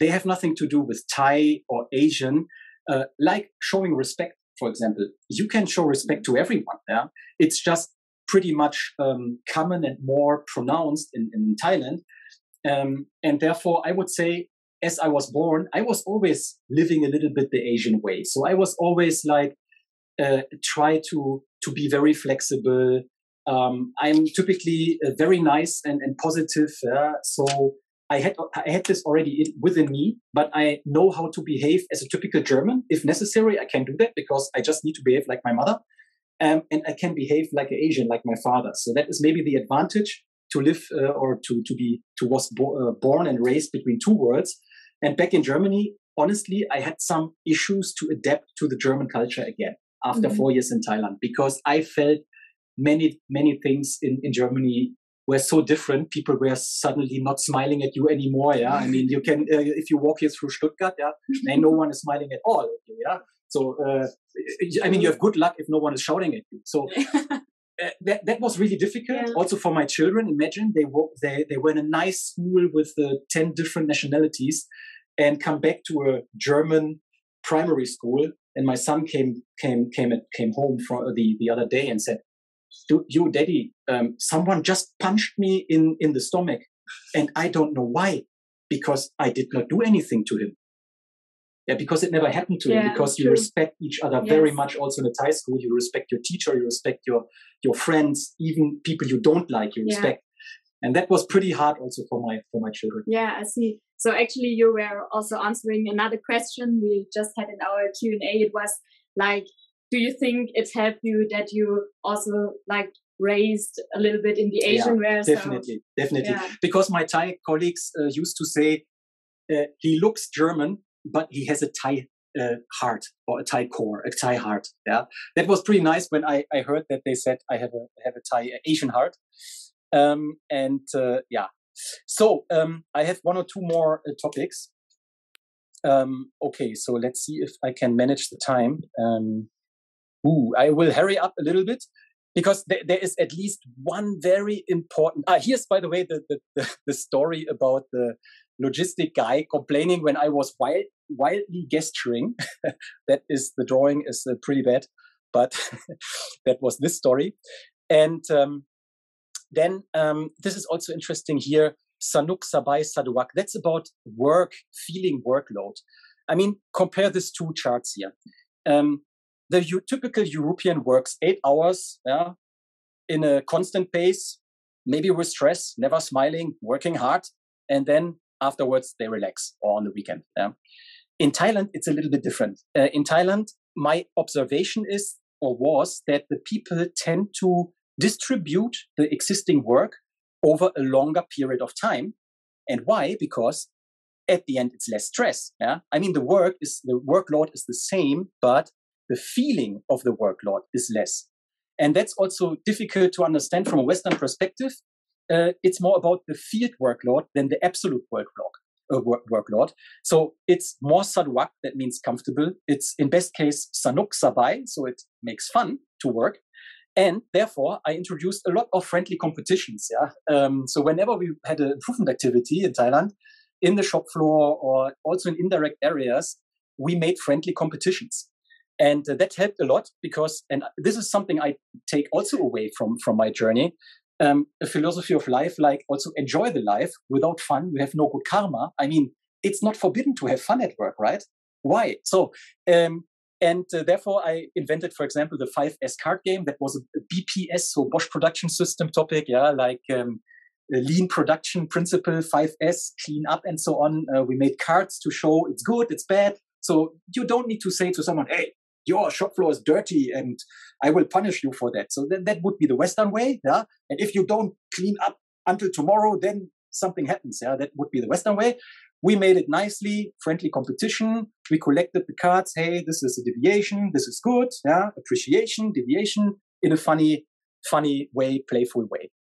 They have nothing to do with Thai or Asian, uh, like showing respect, for example. You can show respect to everyone. Yeah? It's just pretty much um, common and more pronounced in, in Thailand. Um, and therefore, I would say as I was born, I was always living a little bit the Asian way. So I was always like, uh, try to to be very flexible. Um, I'm typically uh, very nice and, and positive. Uh, so I had I had this already within me, but I know how to behave as a typical German. If necessary, I can do that because I just need to behave like my mother, um, and I can behave like an Asian, like my father. So that is maybe the advantage to live uh, or to to be to was bo- uh, born and raised between two worlds and back in Germany, honestly, I had some issues to adapt to the German culture again after mm-hmm. four years in Thailand because I felt many, many things in, in Germany were so different. People were suddenly not smiling at you anymore. Yeah. I mean, you can, uh, if you walk here through Stuttgart, yeah, and no one is smiling at all. Yeah. So, uh, I mean, you have good luck if no one is shouting at you. So, (laughs) uh, that, that was really difficult yeah. also for my children imagine they were they, they were in a nice school with uh, 10 different nationalities and come back to a german primary school and my son came came came came home from the the other day and said you daddy um, someone just punched me in in the stomach and i don't know why because i did not do anything to him yeah, because it never happened to yeah, him. Because you respect each other yes. very much. Also in a Thai school, you respect your teacher, you respect your your friends, even people you don't like, you yeah. respect. And that was pretty hard also for my for my children. Yeah, I see. So actually, you were also answering another question we just had in our Q and A. It was like, do you think it helped you that you also like raised a little bit in the Asian yeah? Definitely, so, definitely. Yeah. Because my Thai colleagues uh, used to say uh, he looks German, but he has a Thai uh, heart or a Thai core, a Thai heart. Yeah, that was pretty nice when I, I heard that they said I have a have a Thai Asian heart. Um, and uh, yeah, so um, I have one or two more uh, topics. Um, okay, so let's see if I can manage the time. Um, ooh, I will hurry up a little bit because th- there is at least one very important. Ah, here's by the way the the, the, the story about the logistic guy complaining when I was wild, wildly gesturing. (laughs) that is the drawing is uh, pretty bad, but (laughs) that was this story. And um, then um, this is also interesting here. Sanuk Sabai Saduak. That's about work, feeling workload. I mean, compare these two charts here. Um, the u- typical European works eight hours yeah, in a constant pace, maybe with stress, never smiling, working hard, and then afterwards they relax or on the weekend. Yeah. In Thailand, it's a little bit different. Uh, in Thailand, my observation is or was that the people tend to distribute the existing work over a longer period of time. And why? Because at the end, it's less stress. Yeah. I mean, the work is the workload is the same, but the feeling of the workload is less. And that's also difficult to understand from a Western perspective. Uh, it's more about the field workload than the absolute workload. Uh, work, workload. So it's more saduak, that means comfortable. It's in best case sanuk sabai, so it makes fun to work. And therefore, I introduced a lot of friendly competitions. Yeah. Um, so whenever we had an improvement activity in Thailand, in the shop floor or also in indirect areas, we made friendly competitions. And uh, that helped a lot because, and this is something I take also away from, from my journey, um, a philosophy of life, like also enjoy the life. Without fun, you have no good karma. I mean, it's not forbidden to have fun at work, right? Why? So, um, and uh, therefore, I invented, for example, the 5S card game that was a, BPS, so Bosch Production System topic, yeah, like um, lean production principle, 5S, clean up, and so on. Uh, we made cards to show it's good, it's bad. So you don't need to say to someone, hey, your shop floor is dirty and I will punish you for that. So that, that would be the Western way. Yeah. And if you don't clean up until tomorrow, then something happens. Yeah. That would be the Western way. We made it nicely, friendly competition. We collected the cards. Hey, this is a deviation. This is good. Yeah. Appreciation, deviation in a funny, funny way, playful way.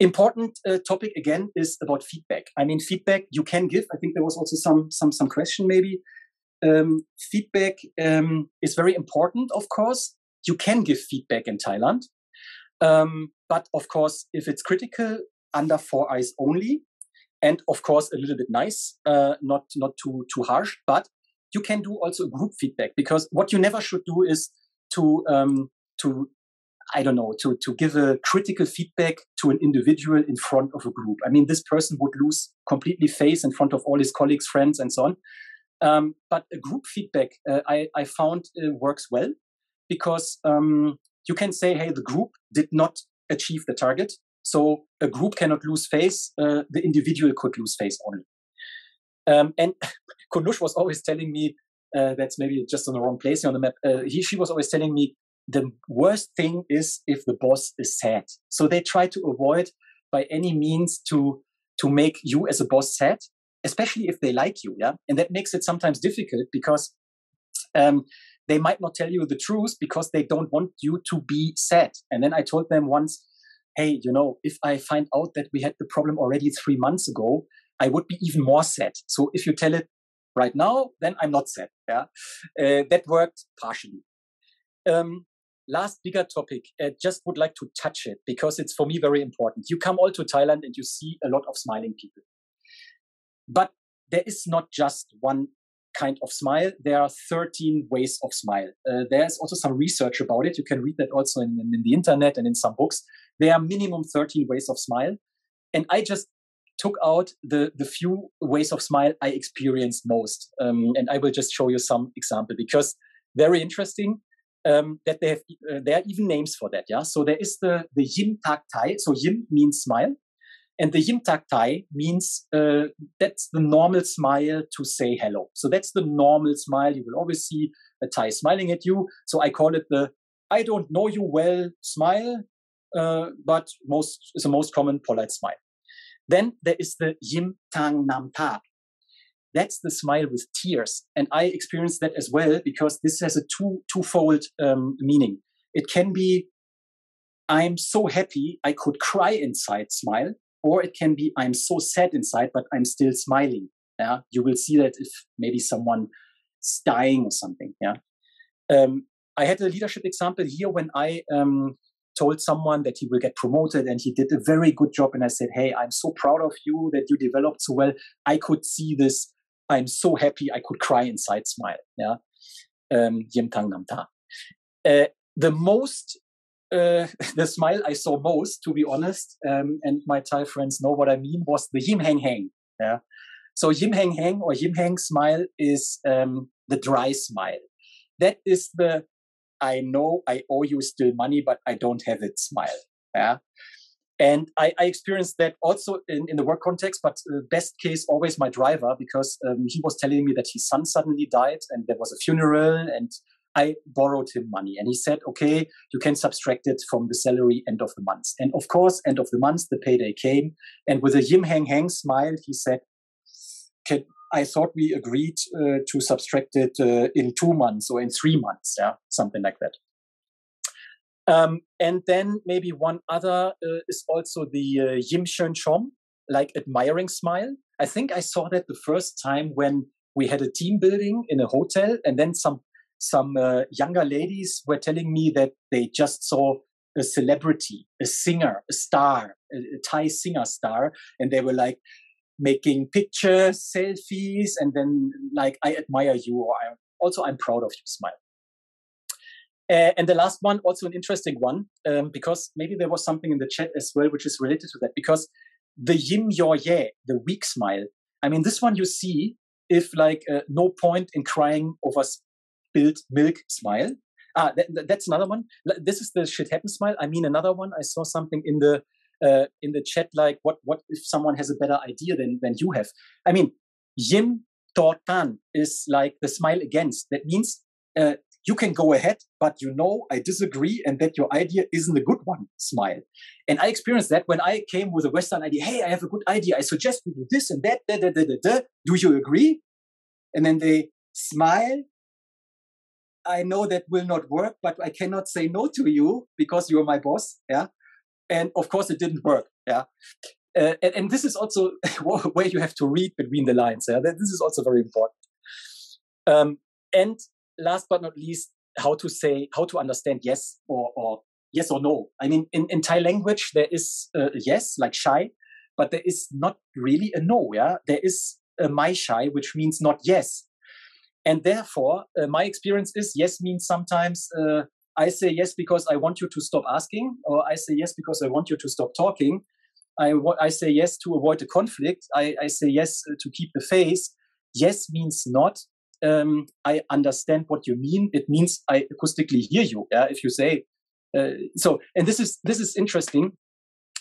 Important uh, topic again is about feedback. I mean, feedback you can give. I think there was also some some some question maybe um, feedback um, is very important, of course. You can give feedback in Thailand. Um, but of course, if it's critical, under four eyes only. And of course, a little bit nice, uh, not, not too, too harsh, but you can do also group feedback because what you never should do is to, um, to, I don't know, to, to give a critical feedback to an individual in front of a group. I mean, this person would lose completely face in front of all his colleagues, friends, and so on. Um, but a group feedback uh, I, I, found uh, works well because um, you can say, hey, the group did not achieve the target. So a group cannot lose face. Uh, the individual could lose face only. Um, and (laughs) Kunush was always telling me, uh, that's maybe just on the wrong place on the map. Uh, he, she was always telling me the worst thing is if the boss is sad. So they try to avoid by any means to to make you as a boss sad especially if they like you. Yeah. And that makes it sometimes difficult because um, they might not tell you the truth because they don't want you to be sad. And then I told them once, hey, you know, if I find out that we had the problem already three months ago, I would be even more sad. So if you tell it right now, then I'm not sad. Yeah. Uh, that worked partially. Um, last bigger topic, uh, just would like to touch it because it's for me very important. You come all to Thailand and you see a lot of smiling people. But there is not just one kind of smile. There are 13 ways of smile. Uh, there's also some research about it. You can read that also in, in, the internet and in some books. There are minimum 13 ways of smile. And I just took out the, the few ways of smile I experienced most. Um, and I will just show you some example because very interesting. Um, that they have, uh, there are even names for that. Yeah. So there is the, the Yim Tak Tai. So Yim means smile. And the Yimtak Tai means uh, that's the normal smile to say hello. So that's the normal smile. You will always see a Thai smiling at you. So I call it the I don't know you well smile, uh, but most is the most common polite smile. Then there is the Yim Tang Nam Ta. That's the smile with tears. And I experienced that as well because this has a two twofold um, meaning. It can be I'm so happy I could cry inside smile or it can be i'm so sad inside but i'm still smiling yeah you will see that if maybe someone is dying or something yeah um, i had a leadership example here when i um, told someone that he will get promoted and he did a very good job and i said hey i'm so proud of you that you developed so well i could see this i'm so happy i could cry inside smile yeah um, uh, the most uh, (laughs) the smile I saw most, to be honest, um, and my Thai friends know what I mean, was the Yim Hang Hang. Yeah. So Yim Hang Hang or Yim Hang smile is um, the dry smile. That is the I know I owe you still money, but I don't have it smile. Yeah. And I, I experienced that also in, in the work context, but uh, best case always my driver because um, he was telling me that his son suddenly died and there was a funeral and I borrowed him money and he said, okay, you can subtract it from the salary end of the month. And of course, end of the month, the payday came. And with a yim hang hang smile, he said, can, I thought we agreed uh, to subtract it uh, in two months or in three months, yeah, something like that. Um, and then maybe one other uh, is also the uh, Yim Shön Chom, like admiring smile. I think I saw that the first time when we had a team building in a hotel, and then some some uh, younger ladies were telling me that they just saw a celebrity, a singer, a star, a, a Thai singer star, and they were like making pictures, selfies, and then like I admire you, or I also I'm proud of you, smile. Uh, and the last one, also an interesting one, um, because maybe there was something in the chat as well which is related to that. Because the yim yor ye, the weak smile. I mean, this one you see if like uh, no point in crying over spilled milk smile. Ah, that, that's another one. This is the shit happens smile. I mean, another one. I saw something in the uh, in the chat like, what what if someone has a better idea than than you have? I mean, yim tan is like the smile against. That means uh, you can go ahead, but you know I disagree and that your idea isn't a good one. Smile. And I experienced that when I came with a Western idea. Hey, I have a good idea. I suggest we do this and that. Da, da, da, da, da. Do you agree? And then they smile I know that will not work, but I cannot say no to you because you're my boss. Yeah. And of course, it didn't work. Yeah. Uh, and, and, this is also (laughs) where you have to read between the lines. Yeah. This is also very important. Um, and last but not least, how to say, how to understand yes or, or yes or no. I mean, in, in Thai language, there is yes, like chai, but there is not really a no. Yeah. There is a chai, which means not yes. And therefore, uh, my experience is yes means sometimes uh, I say yes because I want you to stop asking, or I say yes because I want you to stop talking. I, I say yes to avoid a conflict. I, I say yes uh, to keep the face. Yes means not. Um, I understand what you mean. It means I acoustically hear you. Yeah? If you say uh, so, and this is this is interesting.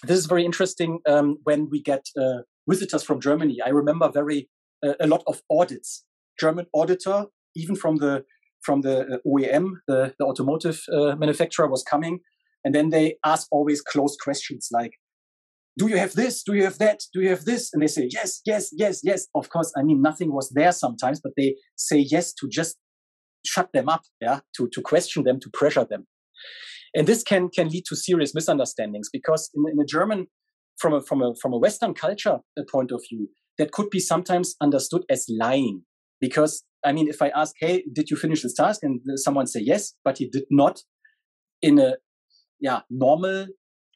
This is very interesting um, when we get uh, visitors from Germany. I remember very uh, a lot of audits German auditor, even from the from the uh, OEM, the, the automotive uh, manufacturer, was coming, and then they ask always closed questions like, "Do you have this? Do you have that? Do you have this?" And they say, "Yes, yes, yes, yes." Of course, I mean nothing was there sometimes, but they say yes to just shut them up, yeah, to to question them, to pressure them, and this can can lead to serious misunderstandings because in, in a German, from a from a from a Western culture uh, point of view, that could be sometimes understood as lying because I mean, if I ask, "Hey, did you finish this task?" and someone say yes, but he did not, in a yeah normal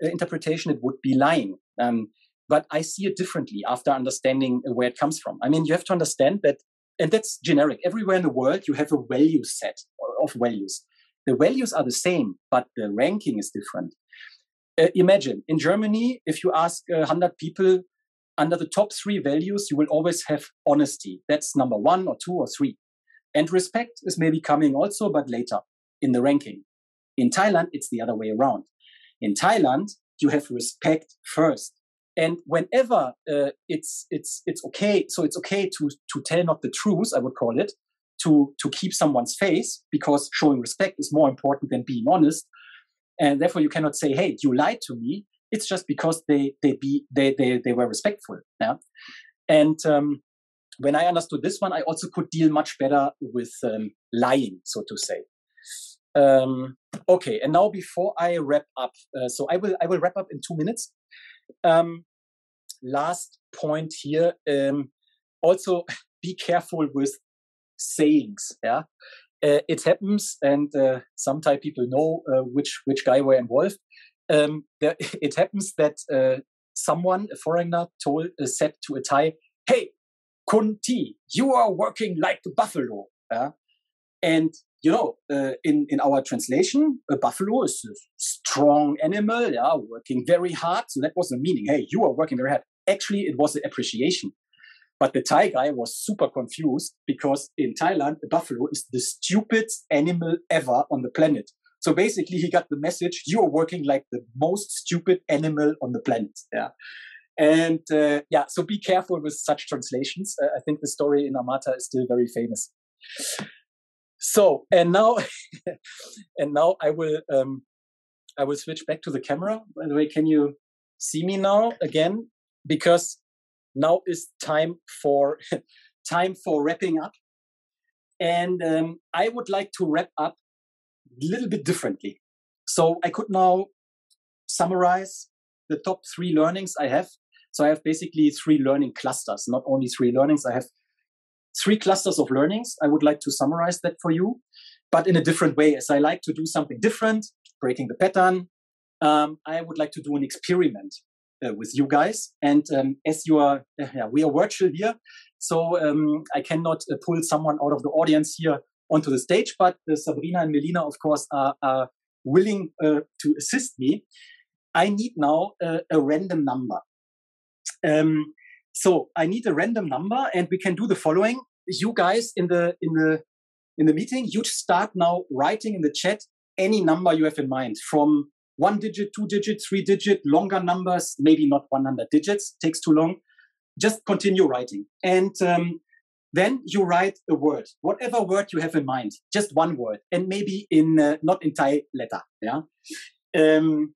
uh, interpretation, it would be lying. Um, but I see it differently after understanding where it comes from. I mean, you have to understand that, and that's generic. Everywhere in the world, you have a value set of values. The values are the same, but the ranking is different. Uh, imagine in Germany, if you ask uh, 100 people under the top three values, you will always have honesty. That's number one or two or three. And respect is maybe coming also, but later in the ranking. In Thailand, it's the other way around. In Thailand, you have respect first. And whenever uh, it's it's it's okay, so it's okay to to tell not the truth, I would call it, to to keep someone's face because showing respect is more important than being honest. And therefore, you cannot say, "Hey, you lied to me," It's just because they they be they they, they were respectful. Yeah, and um, when I understood this one, I also could deal much better with um, lying, so to say. Um, okay, and now before I wrap up, uh, so I will I will wrap up in two minutes. Um, last point here. Um, also, (laughs) be careful with sayings. Yeah, uh, it happens, and uh, some Thai people know uh, which which guy were involved um, there, (laughs) it happens that uh, someone, a foreigner, told uh, said to a Thai, "Hey, Kun Ti, you are working like a buffalo," Yeah? and you know, uh, in in our translation, a buffalo is a strong animal, yeah, working very hard. So that was the meaning. Hey, you are working very hard. Actually, it was the appreciation. But the Thai guy was super confused because in Thailand, a buffalo is the stupidest animal ever on the planet. So basically, he got the message: you are working like the most stupid animal on the planet. Yeah. And uh, yeah, so be careful with such translations. Uh, I think the story in Amata is still very famous. So and now, (laughs) and now I will um, I will switch back to the camera. By the way, can you see me now again? Because now is time for (laughs) time for wrapping up, and um, I would like to wrap up little bit differently. So I could now summarize the top three learnings I have so I have basically three learning clusters, not only three learnings. I have three clusters of learnings. I would like to summarize that for you, but in a different way. As I like to do something different, breaking the pattern, um, I would like to do an experiment uh, with you guys. And um, as you are, uh, yeah, we are virtual here, so um, I cannot uh, pull someone out of the audience here onto the stage. But uh, Sabrina and Melina, of course, are, are willing uh, to assist me. I need now a random number. Um, so I need a random number, and we can do the following. You guys in the in the in the meeting, you start now writing in the chat any number you have in mind, from one digit, two digit, three digit, longer numbers, maybe not 100 digits, takes too long. Just continue writing, and um, then you write a word, whatever word you have in mind, just one word, and maybe in uh, not in Thai letter. Yeah. Um,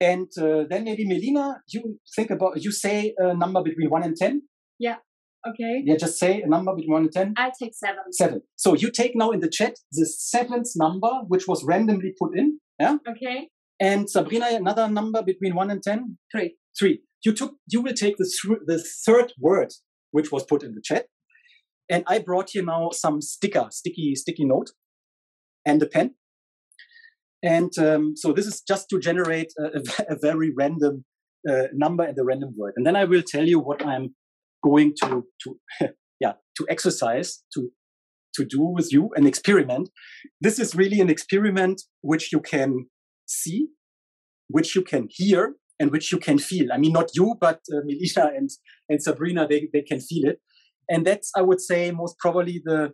and uh, then maybe Melina, you think about, you say a number between one and 10. Yeah. Okay. Yeah, just say a number between one and 10. I take seven. Seven. So you take now in the chat the seventh number, which was randomly put in. Yeah. Okay. And Sabrina, another number between one and 10. Three. Three. You took, you will take the, th- the third word, which was put in the chat. And I brought here now some sticker, sticky, sticky note and a pen. And um, so this is just to generate a, (laughs) a very random uh, number and a random word. And then I will tell you what I'm going to, to (laughs) yeah, to exercise, to, to do with you, an experiment. This is really an experiment which you can see, which you can hear, and which you can feel. I mean, not you, but uh, and, and Sabrina, they, they can feel it. And that's, I would say, most probably the,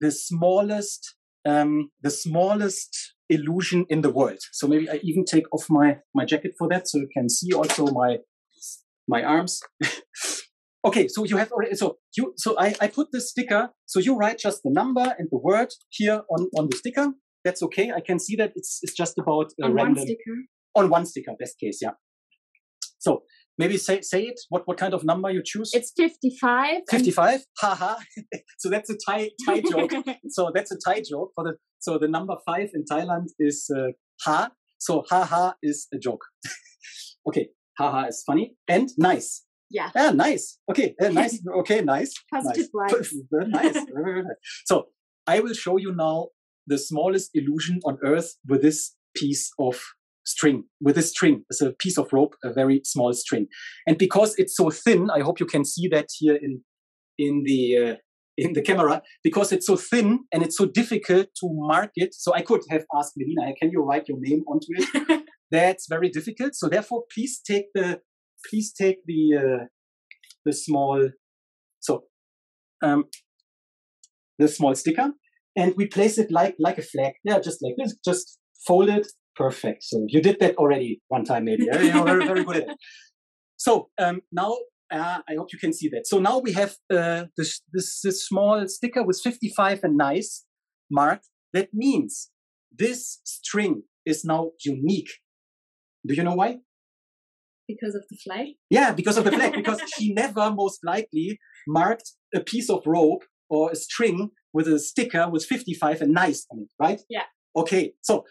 the smallest, um, the smallest illusion in the world. So maybe I even take off my, my jacket for that so you can see also my, my arms. (laughs) okay, so you have already, so you, so I, I put this sticker, so you write just the number and the word here on, on the sticker. That's okay. I can see that it's, it's just about on random. one sticker. On one sticker, best case, yeah. So maybe say say it. What what kind of number you choose? It's fifty five. Fifty five. Haha. (laughs) so that's a Thai Thai (laughs) joke. so that's a Thai joke for the. So the number five in Thailand is uh, ha. So haha is a joke. (laughs) okay, haha is funny and nice. Yeah. Yeah, nice. Okay, uh, nice. Okay, nice. Positive nice. nice. so I will show you now the smallest illusion on earth with this piece of string with a string. It's a piece of rope, a very small string. And because it's so thin, I hope you can see that here in in the uh, in the camera. Because it's so thin and it's so difficult to mark it. So I could have asked Melina, can you write your name onto it? (laughs) That's very difficult. So therefore, please take the please take the uh, the small so um, the small sticker and we place it like like a flag. Yeah, just like this. Just fold it Perfect. So you did that already one time, maybe. You're very, very good at (laughs) it. So um, now uh, I hope you can see that. So now we have uh, this, this, this small sticker with 55 and nice marked. That means this string is now unique. Do you know why? Because of the flag? Yeah, because of the flag. (laughs) because she never most likely marked a piece of rope or a string with a sticker with 55 and nice on it, right? Yeah. Okay. So,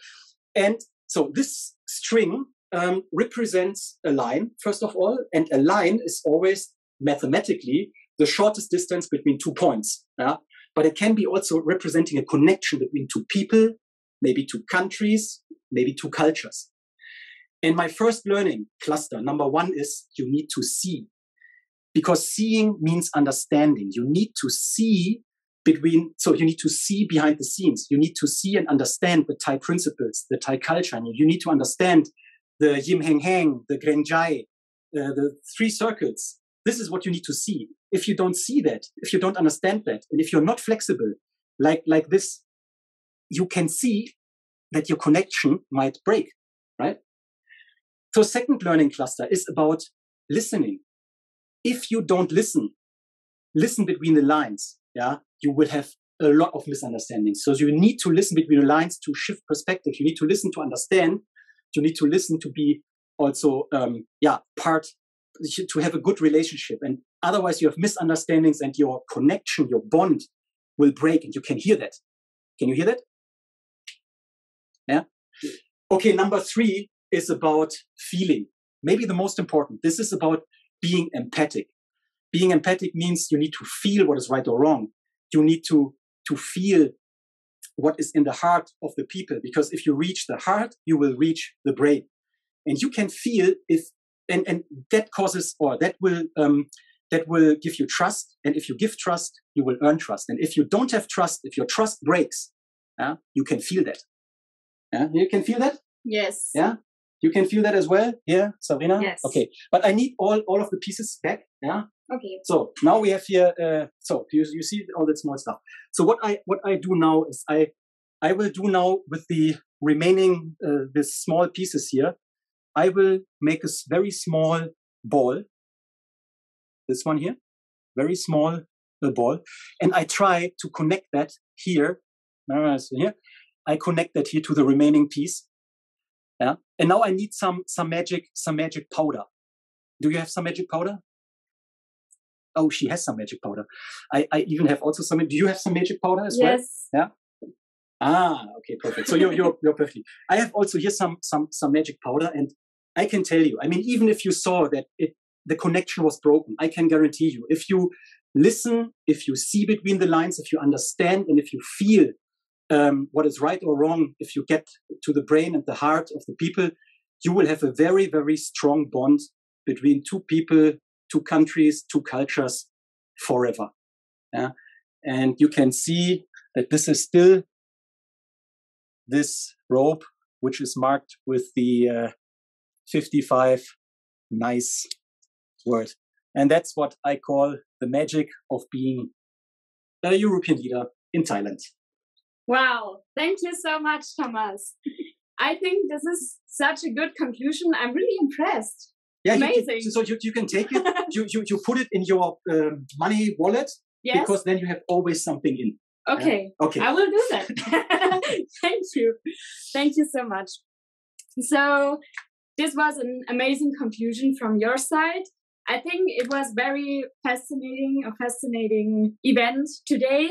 and so this string um, represents a line, first of all, and a line is always mathematically the shortest distance between two points. Yeah? But it can be also representing a connection between two people, maybe two countries, maybe two cultures. And my first learning cluster, number one, is you need to see. Because seeing means understanding. You need to see between, so you need to see behind the scenes. You need to see and understand the Thai principles, the Thai culture. And you need to understand the Yim Heng Heng, the kreng jai, uh, the three circles. This is what you need to see. If you don't see that, if you don't understand that, and if you're not flexible, like, like this, you can see that your connection might break, right? So second learning cluster is about listening. If you don't listen, listen between the lines, yeah, you will have a lot of misunderstandings. So you need to listen between the lines to shift perspective. You need to listen to understand. You need to listen to be also, um, yeah, part to have a good relationship. And otherwise, you have misunderstandings, and your connection, your bond, will break. And you can hear that. Can you hear that? Yeah. Okay. Number three is about feeling. Maybe the most important. This is about being empathic. Being empathic means you need to feel what is right or wrong. You need to, to feel what is in the heart of the people. Because if you reach the heart, you will reach the brain. And you can feel if, and, and that causes, or that will, um, that will give you trust. And if you give trust, you will earn trust. And if you don't have trust, if your trust breaks, yeah, you can feel that. Yeah, you can feel that? Yes. Yeah. You can feel that as well? Yeah, Sabrina? Yes. Okay. But I need all, all of the pieces back. Yeah. Okay. So now we have here, uh, so you, you see all that small stuff. So what I, what I do now is I, I will do now with the remaining, uh, the small pieces here, I will make a very small ball. This one here, very small uh, ball. And I try to connect that here. Here, I connect that here to the remaining piece. Yeah. And now I need some, some magic, some magic powder. Do you have some magic powder? Oh, she has some magic powder. I, I even have also some. Do you have some magic powder as yes. well? Yeah. Ah, okay, perfect. So you're, you're, you're perfect. I have also here some, some, some magic powder and I can tell you, I mean, even if you saw that it, the connection was broken, I can guarantee you, if you listen, if you see between the lines, if you understand and if you feel um, what is right or wrong, if you get to the brain and the heart of the people, you will have a very, very strong bond between two people, two countries, two cultures forever. Yeah? And you can see that this is still this rope, which is marked with the uh, 55 nice word. And that's what I call the magic of being a European leader in Thailand. Wow. Thank you so much, Thomas. I think this is such a good conclusion. I'm really impressed. Yeah, Amazing. You, so you, you can take it, (laughs) you, you, you put it in your um, money wallet yes. because then you have always something in. Okay. Yeah? Okay. I will do that. (laughs) (laughs) Thank you. Thank you so much. So this was an amazing conclusion from your side. I think it was very fascinating, a fascinating event today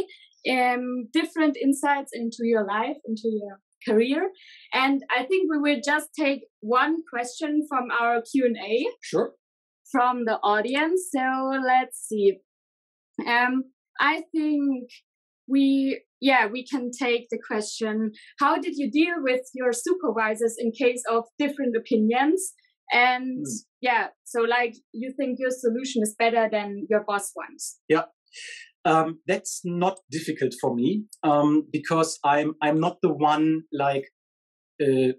um, different insights into your life, into your career. And I think we will just take one question from our Q&A. Sure. From the audience. So let's see. Um, I think we, yeah, we can take the question, how did you deal with your supervisors in case of different opinions? And mm. yeah, so like you think your solution is better than your boss wants. Yeah. Um, that's not difficult for me um, because I'm I'm not the one like uh,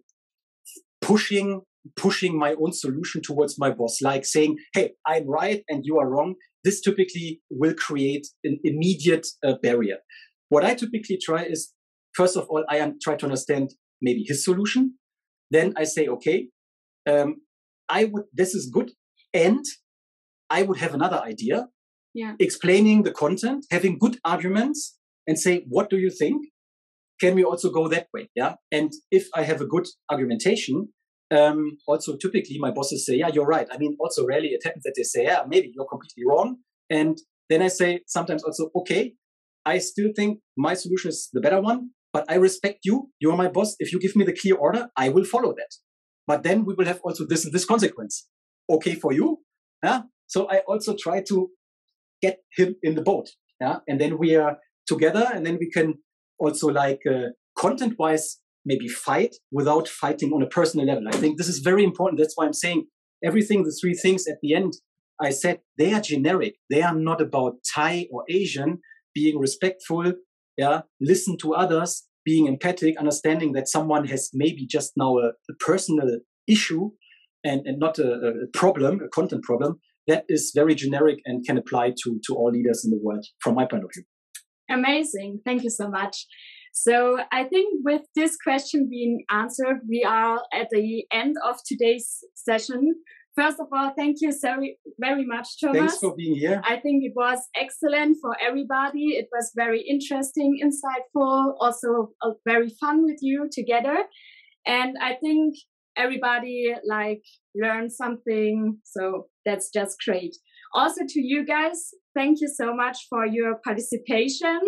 pushing pushing my own solution towards my boss, like saying, "Hey, I'm right and you are wrong." This typically will create an immediate uh, barrier. What I typically try is, first of all, I try to understand maybe his solution. Then I say, "Okay, um, I would. This is good," and I would have another idea yeah. explaining the content, having good arguments, and say, what do you think? Can we also go that way? Yeah. And if I have a good argumentation, um, also typically my bosses say, yeah, you're right. I mean, also rarely it happens that they say, yeah, maybe you're completely wrong. And then I say sometimes also, okay, I still think my solution is the better one, but I respect you. You're my boss. If you give me the clear order, I will follow that. But then we will have also this this consequence. Okay for you. Yeah. So I also try to get him in the boat. Yeah. And then we are together and then we can also like uh, content wise maybe fight without fighting on a personal level. I think this is very important. That's why I'm saying everything, the three things at the end, I said they are generic. They are not about Thai or Asian being respectful, yeah, listen to others, being empathic, understanding that someone has maybe just now a, a personal issue and, and not a, a, problem, a content problem, that is very generic and can apply to, to all leaders in the world from my point of view. Amazing. Thank you so much. So I think with this question being answered, we are at the end of today's session. First of all, thank you so very much, Thomas. Thanks for being here. I think it was excellent for everybody. It was very interesting, insightful, also uh, very fun with you together. And I think everybody like learned something. So that's just great. Also to you guys, thank you so much for your participation.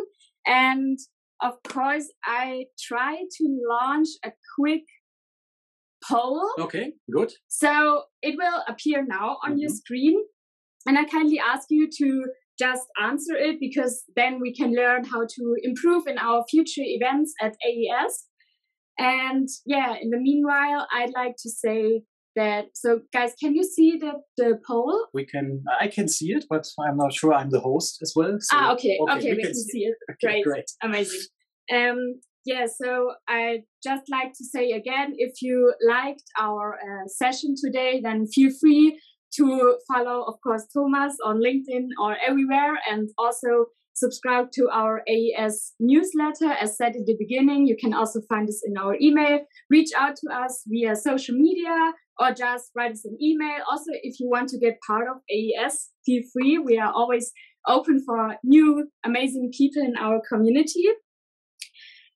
And of course, I try to launch a quick poll. Okay, good. So it will appear now on mm-hmm. your screen. And I kindly ask you to just answer it because then we can learn how to improve in our future events at AES. And yeah, in the meanwhile, I'd like to say that so guys can you see the the poll we can i can see it but i'm not sure i'm the host as well so, ah okay okay, okay we, we can, see, see it. great great. amazing. Um yeah so i just like to say again if you liked our uh, session today then feel free to follow of course thomas on linkedin or everywhere and also subscribe to our AES newsletter. As said at the beginning, you can also find us in our email. Reach out to us via social media or just write us an email. Also, if you want to get part of AES, feel free. We are always open for new, amazing people in our community.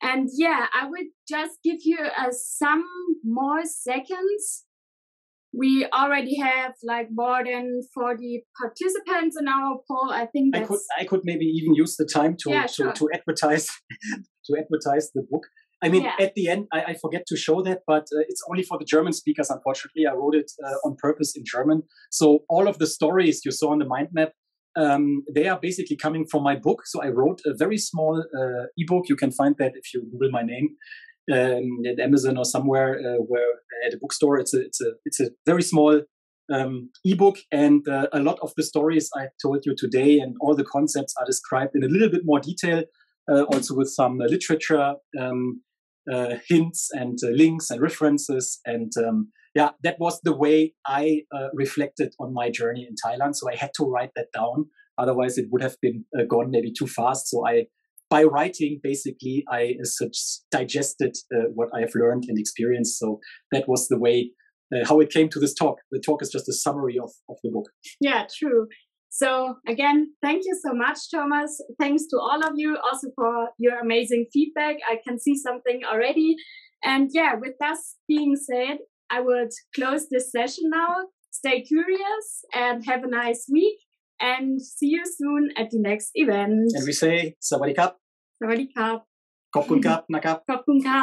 And yeah, I would just give you uh, some more seconds we already have like more than 40 participants in our poll. I think i could i could maybe even use the time to yeah, sure. to, to advertise (laughs) to advertise the book. I mean yeah. at the end I, I, forget to show that but uh, it's only for the german speakers. Unfortunately i wrote it uh, on purpose in german. So all of the stories you saw on the mind map um, they are basically coming from my book. So i wrote a very small uh, ebook. You can find that if you google my name um, at Amazon or somewhere uh, where at a bookstore. It's a it's a it's a very small um, ebook, and uh, a lot of the stories I told you today and all the concepts are described in a little bit more detail, uh, also with some uh, literature um, uh, hints and uh, links and references. And um, yeah, that was the way I reflected on my journey in Thailand. So I had to write that down. Otherwise, it would have been gone maybe too fast. So I by writing, basically, I uh, digested uh, what I've learned and experienced. So that was the way uh, how it came to this talk. The talk is just a summary of, of the book. Yeah, true. So, again, thank you so much, Thomas. Thanks to all of you also for your amazing feedback. I can see something already. And yeah, with that being said, I would close this session now. Stay curious and have a nice week. And see you soon at the next event. And we say, Sawadee สวัสดีครับ ขอบคุณครับนะครับ ขอบคุณค่ะ